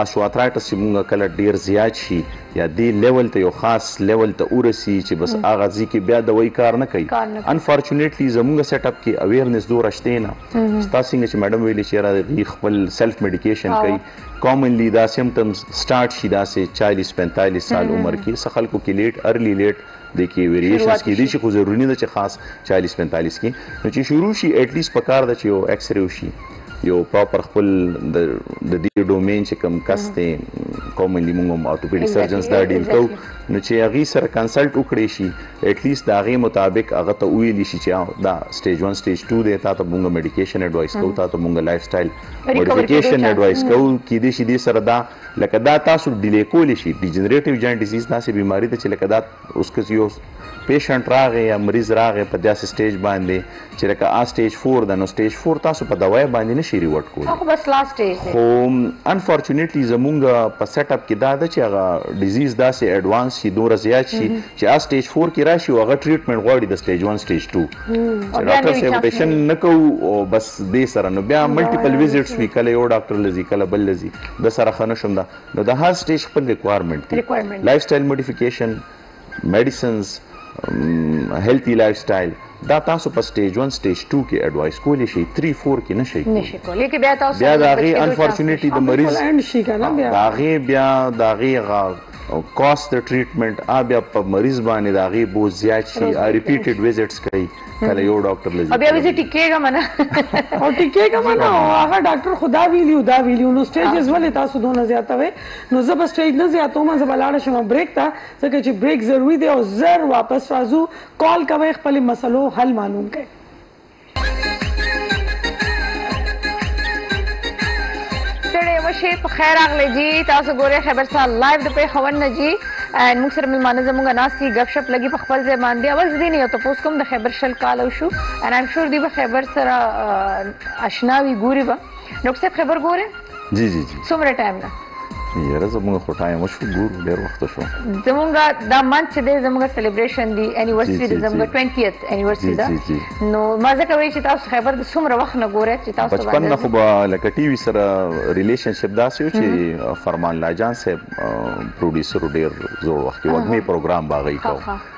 اسواترایټس چې موږ کله ډیر زیات شي یا دی لیول ته یو خاص لیول ته اورسی چی بس هغه ځی کی بیا دوای کار نه کوي انفارچونیټلی زمونږ سیټ اپ کی اویرنس دوره شته نه ستا څنګه چی میډم ویلی چی را دی خپل سیلف میډیکیشن کوي کامنلی دا سیمټمز سټارټ شي داسې 40 45 سال عمر کی څه خلکو کی لیټ ارلی لیټ دې کې ویریشنز کیدی شي خو ضروري نه ده چې خاص 40 45 کې نو چې شروع شي اټ لیست پکار ده چې یو ایکس ری وشي یو پراپر خپل د دې ډومین چې کم کس دی کامنلی موږ هم ارتوپیډیک سرجنز دا ډیل کو نو چې هغه سره کنسلټ وکړي شي اټ لیست دا غي مطابق هغه ته ویل شي چې دا سټیج 1 سټیج 2 دی تا ته موږ میډیکیشن اډوایس کو تا ته موږ لایف سټایل موډیفیکیشن اډوایس کو کې دې شي دې سره دا لکه دا تاسو ډیلې کولی شي ډیجنریټیو جاینټ ډیزیز داسې بیماری ده چې لکه دا اوس که یو پیشنټ راغی یا مریض راغی په داسې سټیج باندې چې لکه آ سټیج 4 د نو سټیج 4 تاسو په دوايي باندې نشي ریورټ کولی خو بس لاست سټیج دی خو انفورچونټلی زمونږ په سیټ اپ کې دا ده چې هغه ډیزیز داسې اډوانس شي دومره زیات شي چې آ سټیج 4 کې راشي او هغه ټریټمنټ غواړي د سټیج 1 سټیج 2 ډاکټر صاحب روټیشن نه کوو او بس دې سره نو بیا ملټیپل ویزټس وی کله یو ډاکټر لزی کله بل لزی د سره خنه شوم دا نو د هر سټیج خپل ریکوایرمنټ دی لایف سټایل موډیفیکیشن میډیسنز هیلثي لایف سټایل دا تاسو په سټیج 1 سټیج 2 کې اډوایس کولی شي 3 4 کې نشي کولی نشي کولی کې بیا تاسو بیا دا غي انفورچونټلی د مریض دا غي بیا دا غي غا او کاست د ټریټمنټ ا بیا په مریض باندې د هغې بوج زیات شي ا ریپیټډ ویزټس کوي کله یو ډاکټر لږ بیا ویزټ ټیکېګه منه او ټیکېګه منه او هغه ډاکټر خدا ویلی او دا ویلی نو سټیجز ولې تاسو دونه زیاتوي نو زه به سټیج نه زیاتوم زه به لاړ شم بریک ته ځکه چې بریک ضروری دی او زر واپس راځو کال کوي خپل مسلو حل معلوم کړئ ستړی مشي په خیر راغلی جی تاسو ګورئ خبرسال لایو د پېښور نه جی ان موږ سره ملمانه زموږ ناسي غب شپ لګي په خپل ځای باندې اول زه دې نه یو تاسو کوم د خبر شل کال او شو ان ایم شور دی به خبر سره آشنا وي ګوري به نو څه خبر ګوره جی جی جی څومره ټایم نه یاره زموږ خو ټایم شو ګور ډیر وخت شو زموږ دا منت چې دی زموږ سلیبریشن دی انیورسری دی زموږ 20th انیورسری ده نو ما ځکه وی چې تاسو خبر د څومره وخت نه ګوره چې تاسو باندې بچپن نه خو به لکه ټي وي سره ریلیشن شپ داسې و چې فرمان لاجان صاحب پروډوسر ډیر زوړ وخت کې وګمه پروګرام باغی کوم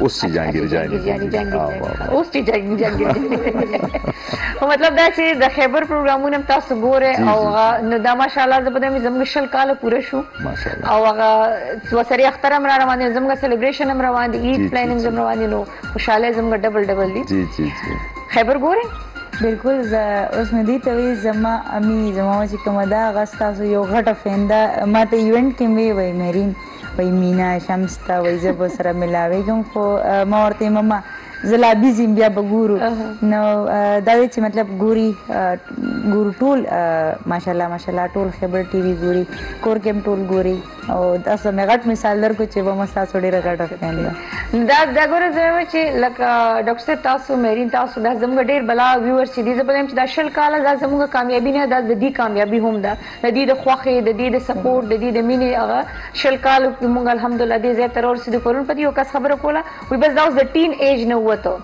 اوس چې جانګیر جاني اوس چې جانګیر جاني او مطلب دا چې د خیبر پروګرامونه تاسو ګوره او نو دا ماشاءالله زبده مې زموږ شل کال پوره شو ماشاءالله او هغه وسري اختر هم را روان دي زموږ سلیبریشن هم روان دي عید پلانینګ هم روان دي نو خوشاله زموږ ډبل ډبل دي جی جی جی خیبر ګوره بالکل زه اوس نه دی ته وی زما امی زما چې کومه دا غستا یو غټه فیندا ماته ایونت کې وی وی مریم وای مینا شمس ته وای زه به سره ملاویږم خو ما ورته ماما زلا بیزیم بیا به ګورو نو دا دی چې مطلب ګوري ګورو ټول ماشاءالله ماشاءالله ټول خبر ټي وي ګوري کور کې ټول ګوري او دا سم غټ مثال درکو چې به مستا سړي رګټ فین دا دا ګوره زه وایم چې لکه ډاکټر صاحب تاسو مېرین تاسو دا زموږ ډیر بلا ویور چې دي زه بلم چې دا شل کاله دا زموږ کامیابی نه دا د دې کامیابی هم ده ددی د خوښی ددی د سپورټ ددی د مینی هغه شل کالو کی موږ الحمدالله دی ځای ته راورسیدو پرون پدی یو کس خبره کوله وی بس دا اوس د ټین ایج نه ووتو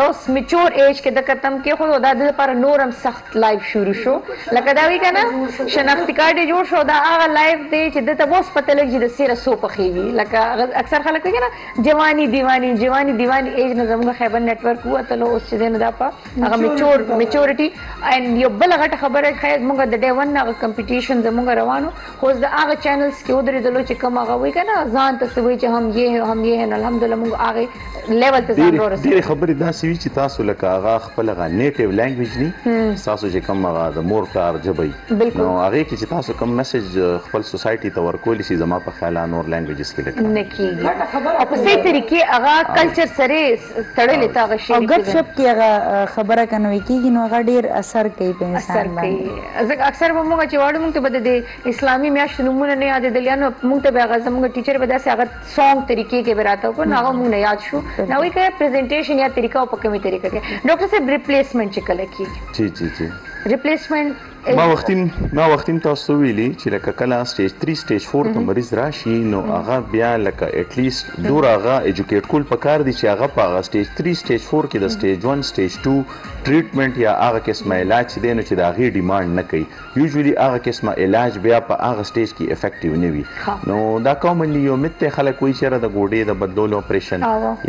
دا اوس میچور ایج کی دکه تم کیښود او دا دده لپاره نور هم سخت لایف شروع شو لکه دا وی کنه شناختی کارت یی جوړ شو او دا هغه لایف دی چی دته به اوس پته لګی چی د سیره سو پخیږی لکه هغه اکثر خلک وی کنه جوانی دیوانی جوانی دیوانی ایج نه زموږ خیبر نیټورک ووتلو اوس چی دی نو دا په هغه میچور میچورټي اند یو بل غټه خبره خیر موږ د ډی 1 هغه کمپټیشن زموږ روانو خو د هغه چینلز کې ودرې دلو چې کوم هغه وی کنه ځان ته سوي چې هم یې هم یې نه الحمدلله موږ هغه لیول ته ځان ورسېږو ډېر خبرې دا سوي چې تاسو لکه هغه خپل غا نیټیو لانګویج ني تاسو چې کوم هغه د مور پلار جبي نو هغه کې چې تاسو کوم میسج خپل سوسایټي ته ورکول شي زما په خیال نور لانګویجز کې لکه نه کیږي او په سي طریقې هغه کلچر سره تړلې ته هغه شی او ګپ شپ کې هغه خبره کنوي کیږي نو هغه ډیر اثر کوي په انسان باندې ځکه اکثر به موږ چې واړو موږ ته به د اسلامي میاشتو نمونه نه یادېدل یا نو موږ ته به هغه زموږ ټیچر به داسې هغه سونګ طریقې کې به راته وکړو نو هغه موږ نه یاد شو نو وایي که پریزنټیشن یا طریقه او په کومې طریقه کې ډاکټر صاحب ریپلیسمنټ چې کله کیږي جی جی جی ریپلیسمنټ ما وختي ما وختي تاسو ویلي چې لکه کله سټیج 3 سټیج 4 ته مریض راشي نو هغه بیا لکه اټ لیست دور هغه ایجوکیټ کول پکار دي چې هغه په هغه سټیج 3 سټیج 4 کې د سټیج 1 سټیج 2 ټریټمنټ یا هغه قسمه علاج چې دینو چې دا غي ډیماند نه کوي یوزولي هغه قسمه علاج بیا په هغه سټیج کې افیکټیو نه وي نو دا کومنلی یو مت ته خلک وایي چې د ګوډې د بدلولو اپریشن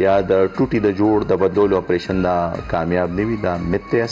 یا د ټوټي د جوړ د بدلولو اپریشن دا کامیاب نه وي دا مت ته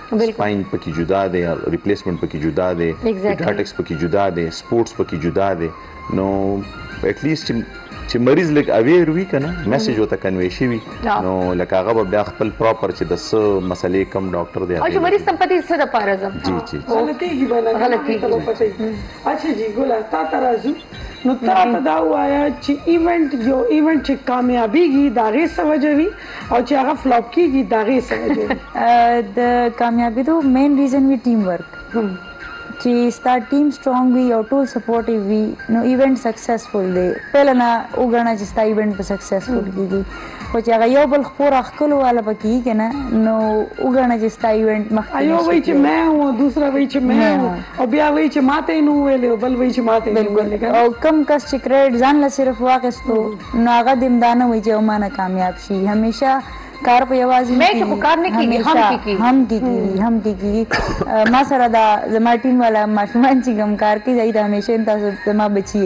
سپاین پکې جدا دی ریپلیسمنت پکې جدا دی پیډیاټکس پکې جدا دی سپورتس پکې جدا دی نو اټ لیست چې مریض لګ اویر وی کنه میسج وته کنوي شي وی نو لکه هغه بیا خپل پراپر چې د س مسلې کم ډاکټر دی او چې مریض تم پتی څه د پاره زم جی جی غلطي هی باندې غلطي ته پته اچھا جی ګولا تا ترازو نو تا ته دا وایا چې ایونت یو ایونت چې کامیابیږي دا غي سوجوي او چې هغه فلاپ کیږي دا غي څه وجه دي د کامیابیدو مین ریزن وی ټیم ورک چې ستا ټیم سترونګ وي او ټول سپورټیو وي نو ایونت سکسسفل دی پهل نه وګڼه چې ستا ایونت په سکسسفل کیږي خو چې هغه یو بل خپور اخکلو والا پکې کنه نو وګڼه چې ستا ایونت مخکې یو وای چې ما او دوسرا وای چې ما او بیا وای چې ماته نو ویلې بل وای چې ماته نو ویلې او کم کس چې کریډ ځان له صرف واغستو نو هغه دیم دا نه وایي چې او ما نه کامیاب شي همیشه کار خو یوازې نه کیږي کار نه کیږي هم کیږي هم کیږي هم کیږي ما سره دا زما ټیم والا ماشومان چې کوم کار کوي ځای دا همیشه تاسو زما بچی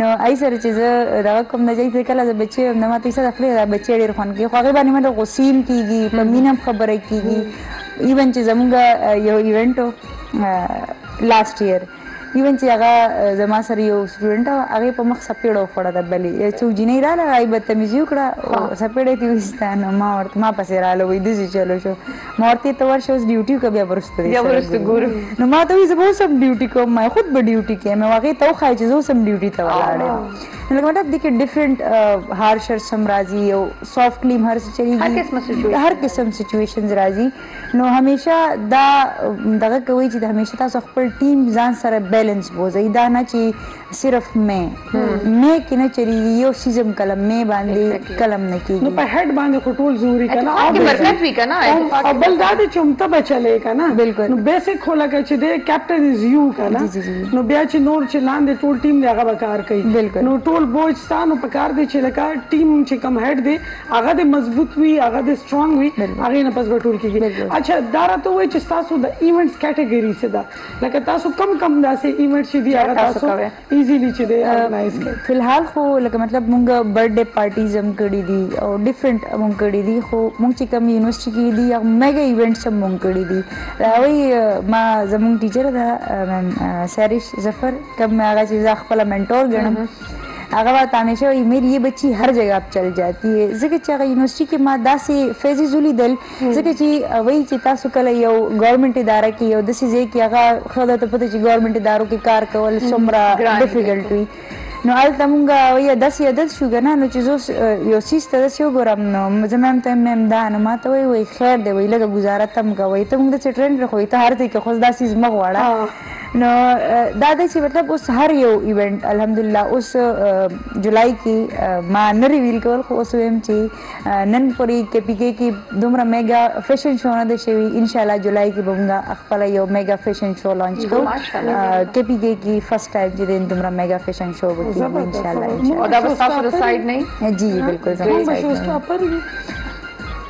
نو ای سره چې زه دا کوم نه ځای کله زه بچی نه ما ته سره خپل دا بچی ډیر خوان کوي خو هغه باندې مله غسیم کیږي په مینم خبره کیږي ایون چې زمونږ یو ایونټو لاست ایئر ایون چې هغه زما سره یو سټوډنټ او هغه په مخ سپېړه وخوړه د بلې یو څو جنې رااله هغه به تمیزي وکړه او سپېړه تی وستا نو ما ورته ما پسې رااله وې د زی چلو شو ما ورته ته ورشه اوس ډیوټي کو بیا برسته دې سره ګورو نو ما ته وې زه اوس هم ډیوټي کوم ما خود به ډیوټي کې مې واغې ته خای چې زه اوس هم ډیوټي ته ولاړم نو مطلب د کې ډیفرنٹ هارشر سم راځي او سافټلی هر څه چلیږي هر قسم سچويشنز راځي نو همیشه دا دغه کوي چې د همیشه تاسو خپل ټیم ځان سره بیلانس بوزي دا نه چې صرف مې مې کې نه چری یو سیزم کلم مې باندې کلم نه کیږي نو په هډ باندې خټول زوري کنه او مرکز وی کنه او بل دا چې هم ته بچلې کنه بالکل نو بیسیک خو لکه چې د کیپټن از یو کنه نو بیا چې نور چې لاندې ټول ټیم دی هغه کار کوي نو ټول بوج ستانو په کار دی چې لکه ټیم چې کم هډ دی هغه دې مضبوط وي هغه دې سترونګ وي هغه نه پس به ټول کیږي اچھا دا راته وای چې تاسو د ایونټس کټګوري څه ده لکه تاسو کم کم داسې ایونټ چې دی هغه تاسو ایزیلی چې دی ارګنایز کړئ فلحال خو لکه مطلب مونږ برډه پارټیز هم کړې دي او ډیفرنٹ مونږ کړې دي خو مونږ چې کم یونیورسيټي کې دي هغه میګا ایونټس هم مونږ کړې دي دا وایي ما زمونږ ټیچر دا میم سریش ظفر کم هغه چې زه خپل منټور ګڼم هغه راته همیشه وایي میر یې بچي هر جګه اپ چل جاتی هې ځکه چې هغه یونیورسټي کې ما داسې فیزز ولیدل ځکه چې وایي چې تاسو کله یو ګورنمنټ اداره کې یو داسې ځای کې هغه ښه درته پته چې ګورنمنټ ادارو کې کار کول څومره ډیفیکلټ وي نو هلته مونږ وایي داسې عادت شو که نه نو چې زه یو څیز ته داسې وګورم نو زه میم ته میم دا نو ما ته وایي وایي خیر دی وایي لږه ګزاره ته هم کوه وایي ته مونږ داسې ټرین کړې خو وایي ته هر ځای کې خو داسې څیز مه غواړه نو دا دی چې مطلب اوس هر یو ایونټ الحمدلله اوس جولای کې ما نه ریویل کول خو اوس ویم چې نن پورې کې پی کې کې دومره میګا فیشن شو نه دی شوی ان شاء الله جولای کې به موږ خپل یو میګا فیشن شو لانچ کوو کې پی کې کې فرست ټایم چې دومره میګا فیشن شو به کیږي ان شاء الله او دا به تاسو سایډ نه جی بالکل زموږ سایډ نه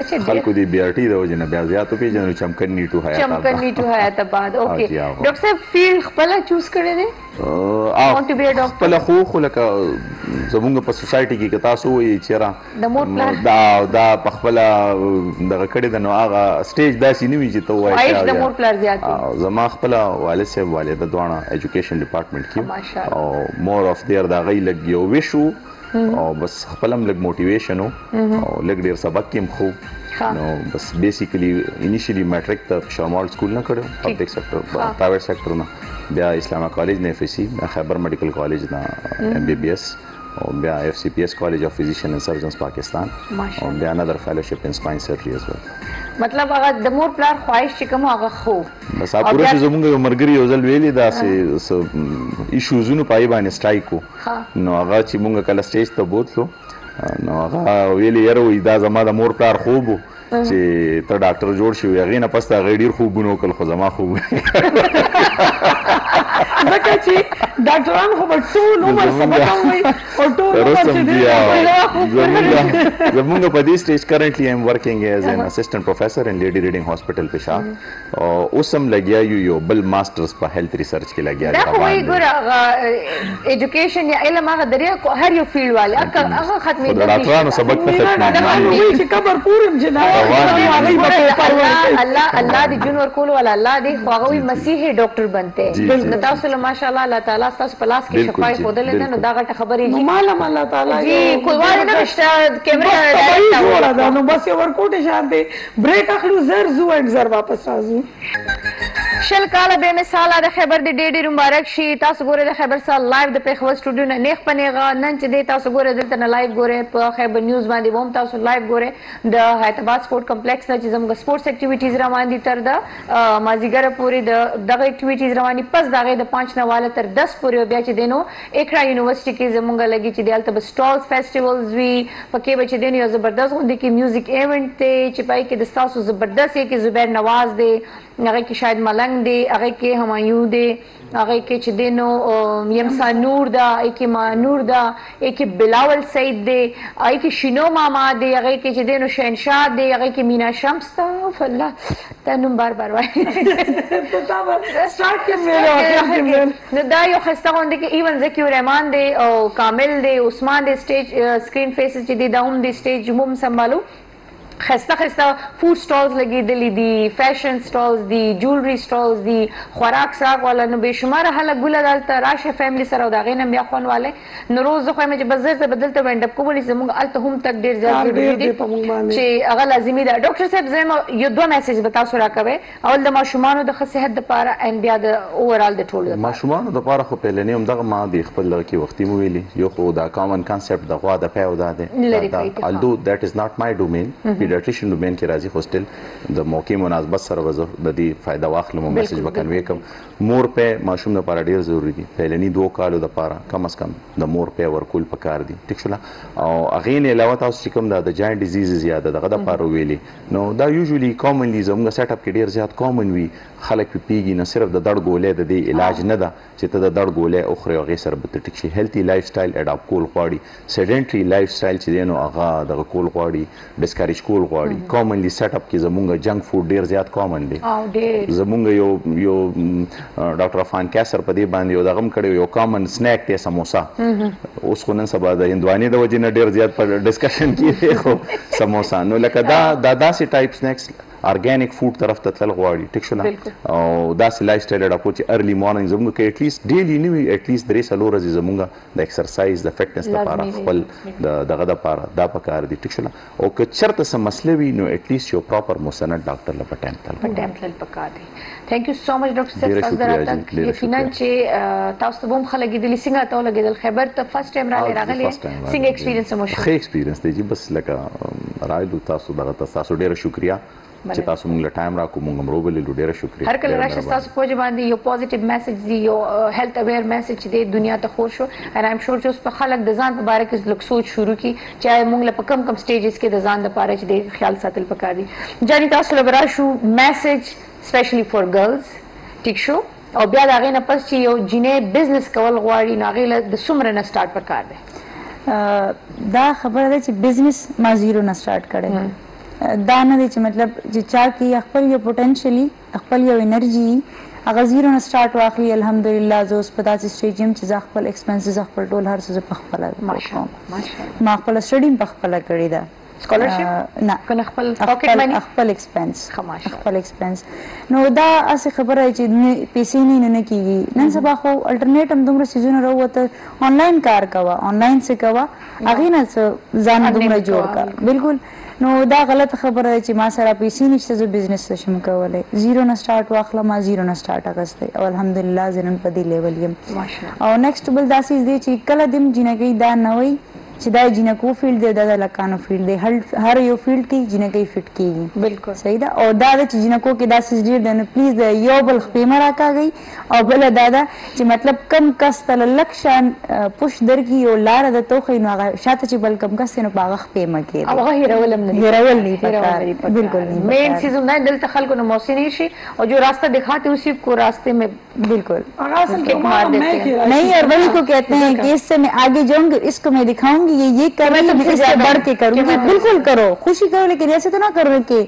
اچھا خلکو دی بی آر ټی د وجه نه بیا زیات پیژنو چمکن نیټو حیات آباد چمکن نیټو حیات آباد اوکې ډاکټر صاحب فیلډ خپل چوز کړی دی وانټ ټو بی ا ډاکټر خپل خو خو لکه زمونږ په سوسایټي کې کتا سو وی چیرې د مور پلان دا دا په خپل دغه کړی د نو هغه سټیج داسې نیوي چې ته وایې چې د مور پلان زیات زما خپل والد صاحب والده دوانه ایجوکیشن ډپارټمنټ کې او مور اف دیر دا غي لګ یو وشو او بس خپل هم لګ موټیویشن او لګ ډیر سبق کې خو نو بس بیسیکلی انیشلی میټریک ته شرمال سکول نه کړو پبلک سېکټر پرایویټ سېکټر نه بیا اسلامه کالج نه فیسی خیبر میډیکل کالج نه ایم بی بی ایس او بیا اف سی پی ایس کالج اف فزیشن اند سرجنز پاکستان او بیا نظر فیلوشپ ان سپاین سرجری از ویل مطلب هغه د مور پلار خواهش چې کوم هغه خو بس هغه پوره چې زمونږ یو مرګري یو ځل ویلي دا سه ایشوزونو پای باندې سټرایک کو نو هغه چې مونږ کله سټیج ته بوتلو نو هغه ویلې یاره وایي دا زما د مور پلار خوب و چې ته ډاکټر جوړ شي هغې نه پس د هغې ډېر خوبونه وکړل خو زما خوب ځکه چې ډاکټران خو به ټول عمر سبق وایي او ټول عمر چې دی زمونږ په دې سټیج کرنټلی ایم ورکینګ ایز ان اسسټنټ پروفیسور ان لیډي ریډینګ هاسپټل پېښور اوس هم لګیا یو یو بل ماسټرز په هیلت ریسرچ کې لګیا دی روان دی ګوره هغه ایجوکیشن یا علم هغه درې هر یو فیلډ والے هغه ختمې د ډاکټرانو سبق نه ختمې چې قبر پورم چې دا الله الله دې جون ورکول ولا الله دې خو هغه مسیح ډاکټر بنته نو تاسو له ماشاءالله الله تعالی تاسو په لاس کې شفای خو دل نه نو دا غټه خبرې دي مال الله تعالی جی کوی نه نشته کیمرې نو بس ورکوټه شان دی بریک اخلو زر ځو اینډ زر واپس راځو. شل کاله بې مثاله د خیبر دې ډېر ډېر مبارک شي تاسو ګورئ د خیبر سال لایف د پېښور سټوډیو نه نېغ په نېغه نن چې دې تاسو ګورئ دلته نه لایف ګورئ په خیبر نیوز باندې به هم تاسو لایف ګورئ د حیات اباد سپورټ کمپلیکس نه چې زموږ سپورټس اکټیویټیز روان دي تر د مازیګره پورې د دغه اکټیویټیز روان دي پس د هغې د پنچ نه واله تر دس پورې او بیا چې دی نو اقرا یونیورسټی کی زمونږ لګی چی دی هلته به سټالز فیسټیولز وی پکی به چی دی نو یو زبردست غوندی کی میوزیک ایونټ دی چی په هغه کی د ستاسو زبردست یکی زبیر نواز دی هغه کی شاهد ملنګ دی هغه کی همایون دی هغه کی چی دی نو یمسا نور ده هغه کی ما نور ده هغه کی بلاول سعید دی هغه کی شینو ماما دی هغه کی چی دی نو شهنشاه دی هغه کی مینا شمس ده اوف الله دا نوم بار بار وایي ته تا به سټارټ کې مې له اخر کې مې نو دا یو خسته غونډه کې ایون زکی الرحمن دی او کامل دی عثمان دی سټیج سکرین فیسز چې دی دا هم دی سټیج هم سمبالو خسته خسته فود سټالز لګېدلې دي فیشن سټالز دي جولري سټالز دي خوراک سراک والا نو بې شماره خلک ګله دلته راشه فیملی سره او د هغې نه بیا خوند والی نو روز زه خوایم چې بس زر زر به دلته وینډ اپ کو ولی زموږ الته هم تک ډیر زیات ضروری دی چې هغه لازمی ده ډاکټر صاحب زما یو دوه میسج به تاسو راکوي اول د ماشومان د خصيحت لپاره ان بیا د اوورال د ټولو لپاره ماشومان د لپاره خو پهلنی هم دغه ما دی خپل لغه کې وختي مو ویلي یو خو دا کامن کانسپټ د غوا د پیو دا دی دا الدو دیټ از ناٹ مای ډومین پیډیاټریشن ډومین کې راځي هوستل د موقع مناسبت سره وزه د دې فائدہ واخلم میسج وکنوي کوم مور پی ماشوم لپاره ډیر ضروری دی پیلنی دوه کالو لپاره کم از کم د مور پی ورکول پکار دی ټیک شولا او هغه نه علاوه تاسو چې کوم د جاینټ ډیزیزز یا دغه د پاره ویلی نو دا یوزولی کامنلی زموږ سیټ اپ کې ډیر زیات کامن وی خلک پی پیږي نه صرف د دړ ګولی د دې علاج نه ده چې ته د دړ ګولی او خورې او هغه سره به ته ټیک شي هیلتي لایف سټایل اډاپ کول غواړي سیډنټری لایف سټایل چې دی نو هغه دغه کول غواړي ډسکریج کول غواړي کامنلی سیټ اپ کې زمونږ جنک فود ډیر زیات کامن دی زمونږ یو یو ډاکټر افغان کیسر په دې باندې یو دغم کړي یو کامن سنیک ته سموسا اوس خو نن سبا د هندواني د وجې نه ډیر زیات په ډسکشن کې خو سموسا نو لکه دا دا داسې ټایپ سنیکس ارګانیک فود طرف ته تل غواړي ټیک شو او داسې لایف سټایل اډاپټ چې ارلی مارننګ زموږ کې اټلیست ډیلی نه وي اټلیست درې څلور ورځې زموږ د اکسرسایز د فټنس لپاره خپل د دغه لپاره دا پکار دي ټیک شول او که چرته سم مسله وي نو اټ لیست یو پراپر موسنه ډاکټر لپاره ټایم تل په ټایم تل پکار دي ثانک یو سو مچ ډاکټر صاحب تاسو دراتک یقینا چې تاسو به هم خلک دي څنګه ته لګیدل خیبر ته فرست ټایم را لراغلی څنګه ایکسپیرینس مو شو خې ایکسپیرینس دی چې بس لکه رائل تاسو دغه تاسو ډیره شکریا چې تاسو موږ له ټایم راکو موږ مړو بللو ډیره شکریه هر کله راشي تاسو په وجه باندې یو پوزټیو میسج دی یو هیلث اویر میسج دی دنیا ته خور شو ان ایم شور چې اوس په خلک د ځان په باره کې لږ سوچ شروع کی چې موږ له په کم کم سټیجز کې د ځان د پاره چې د خیال ساتل پکار دي جانی تاسو له راشو میسج سپیشلی فور ګرلز ټیک شو او بیا دا غینه پس چې یو جنې بزنس کول غواړي نو غیله د سمره نه سٹارټ پکار دی دا خبره ده چې بزنس ما زیرو نه سٹارټ کړي دا نه دی چې مطلب چې چا کې خپل یو پوټنشل وي، خپل یو انرژي وي، هغه زیرو نه سټارټ واخلي، الحمدالله زه اوس په داسې سټیج یم چې زه خپل ایکسپنسز خپل ټول هر څه زه په خپله ورکوم، ما خپله سټډي هم په خپله کړې ده. سکالرشپ؟ نه، خپل ایکسپنس، خپل ایکسپنس. نو دا هسې خبره ده چې پیسې نه وي نو نه کیږي، نن سبا خو الټرنیټ هم دومره څیزونه راووتل، انلاین کار کوه، انلاین څه کوه. هغې نه څه ځان دومره جوړ کا بالکل نو دا غلط خبره ده چې ما سره پیسې نشته زه بزنس څه شم کولی زیرو نه سٹارټ واخله ما زیرو نه سٹارټ اغستی او الحمدلله زه نن په دې لیول یم او نیکسټ بل داسې دی چې کله دیم جنګي دا نه وای چې دا جنکو فیلډ دی دا د لکانو فیلډ دی هر یو فیلډ کې جنکې فټ کیږي بالکل صحیح ده او دا چې جنکو کې دا سیس ډیر دی نو پلیز یو بل خپې مراکاږي او بله دا ده چې مطلب کوم کس ته له لک شان پوش درکړي او لاره درته وښيي نو هغه شاته چې بل کوم کس دی نو په هغه خپې مه کېږئ او هغه هېرول هم نه دي پکار هېرول نه دي پکار بلکل نه دي پکار مین چیز همدا دی دلته خلکو نه موسی نه شي او جو راسته دکھاتی اسی کو راسته مې بلکل ټیک مار دیتے هې نهي اور وهي کو کهته هې کي اس سه مې آګې جاؤنګ ګي اس کو مې دکھاؤنګ ګي يې يې کر رهي هو اس سه بړ کي کرونګي بلکل کرو خوشي کرو ليکن ايسه تو نه کرو کي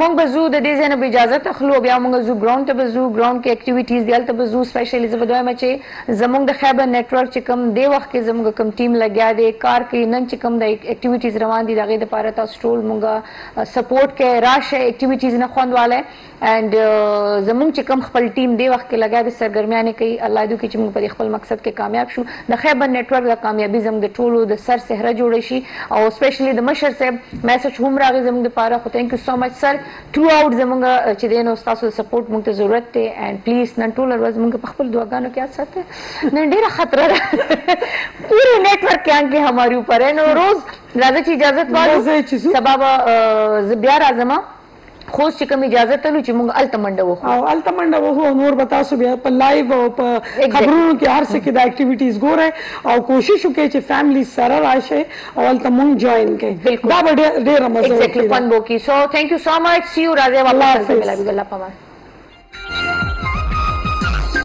مونږ به ځو د دې ځای نه به اجازت اخلو او بیا مونږ ځو ګراونډ ته به ځو ګراونډ کې اکټیویټیز دي هلته به ځو سپیشلی زه به دا وایم چې زمونږ د خیبر نیټورک چې کوم دې وخت کې زمونږ کوم ټیم لګیا دی کار کوي نن چې کوم د اکټیویټیز روان دي د هغې لپاره تاسو ټول مونږ سپورټ کړئ راشئ اکټیویټیز نه خوند والی اینډ زمونږ چې کوم خپل ټیم دې وخت کې لګیا دې سرګرمیانې کوي الله دې وکړي چې مونږ په دې خپل مقصد کې کامیاب شو د خیبر نیټورک دا کامیابي زمونږ د ټولو د سر څهره جوړه شي او سپیشلي د مشر صاحب میسج هم راغی زمونږ د پاره خو تینک یو سو مچ سر ترو اوټ زمونږ چې دې نو تاسو د سپورټ مونږ ته ضرورت دی اینډ پلیز نن ټول ورځ مونږ په خپل دعاګانو کې یاد ساتئ نن ډیره خطر ده پوره نیټورک کې انګه هماري اوپر نو روز راځي چې اجازه وایو سبا بیا راځم خوست چې کوم اجازه تلو چې موږ الته منډه وخو او الته منډه وخو او نور به تاسو بیا په لایو او په خبرونو کې هر څه کې دا اکټیویټیز ګورئ او کوشش وکړئ چې فیملی سره راشئ او الته موږ جوائن کړئ دا به ډېر مزه وکړي ایگزیکټلی فن بو کی سو ثانک یو سو مچ سی یو راځي واپس الله حافظ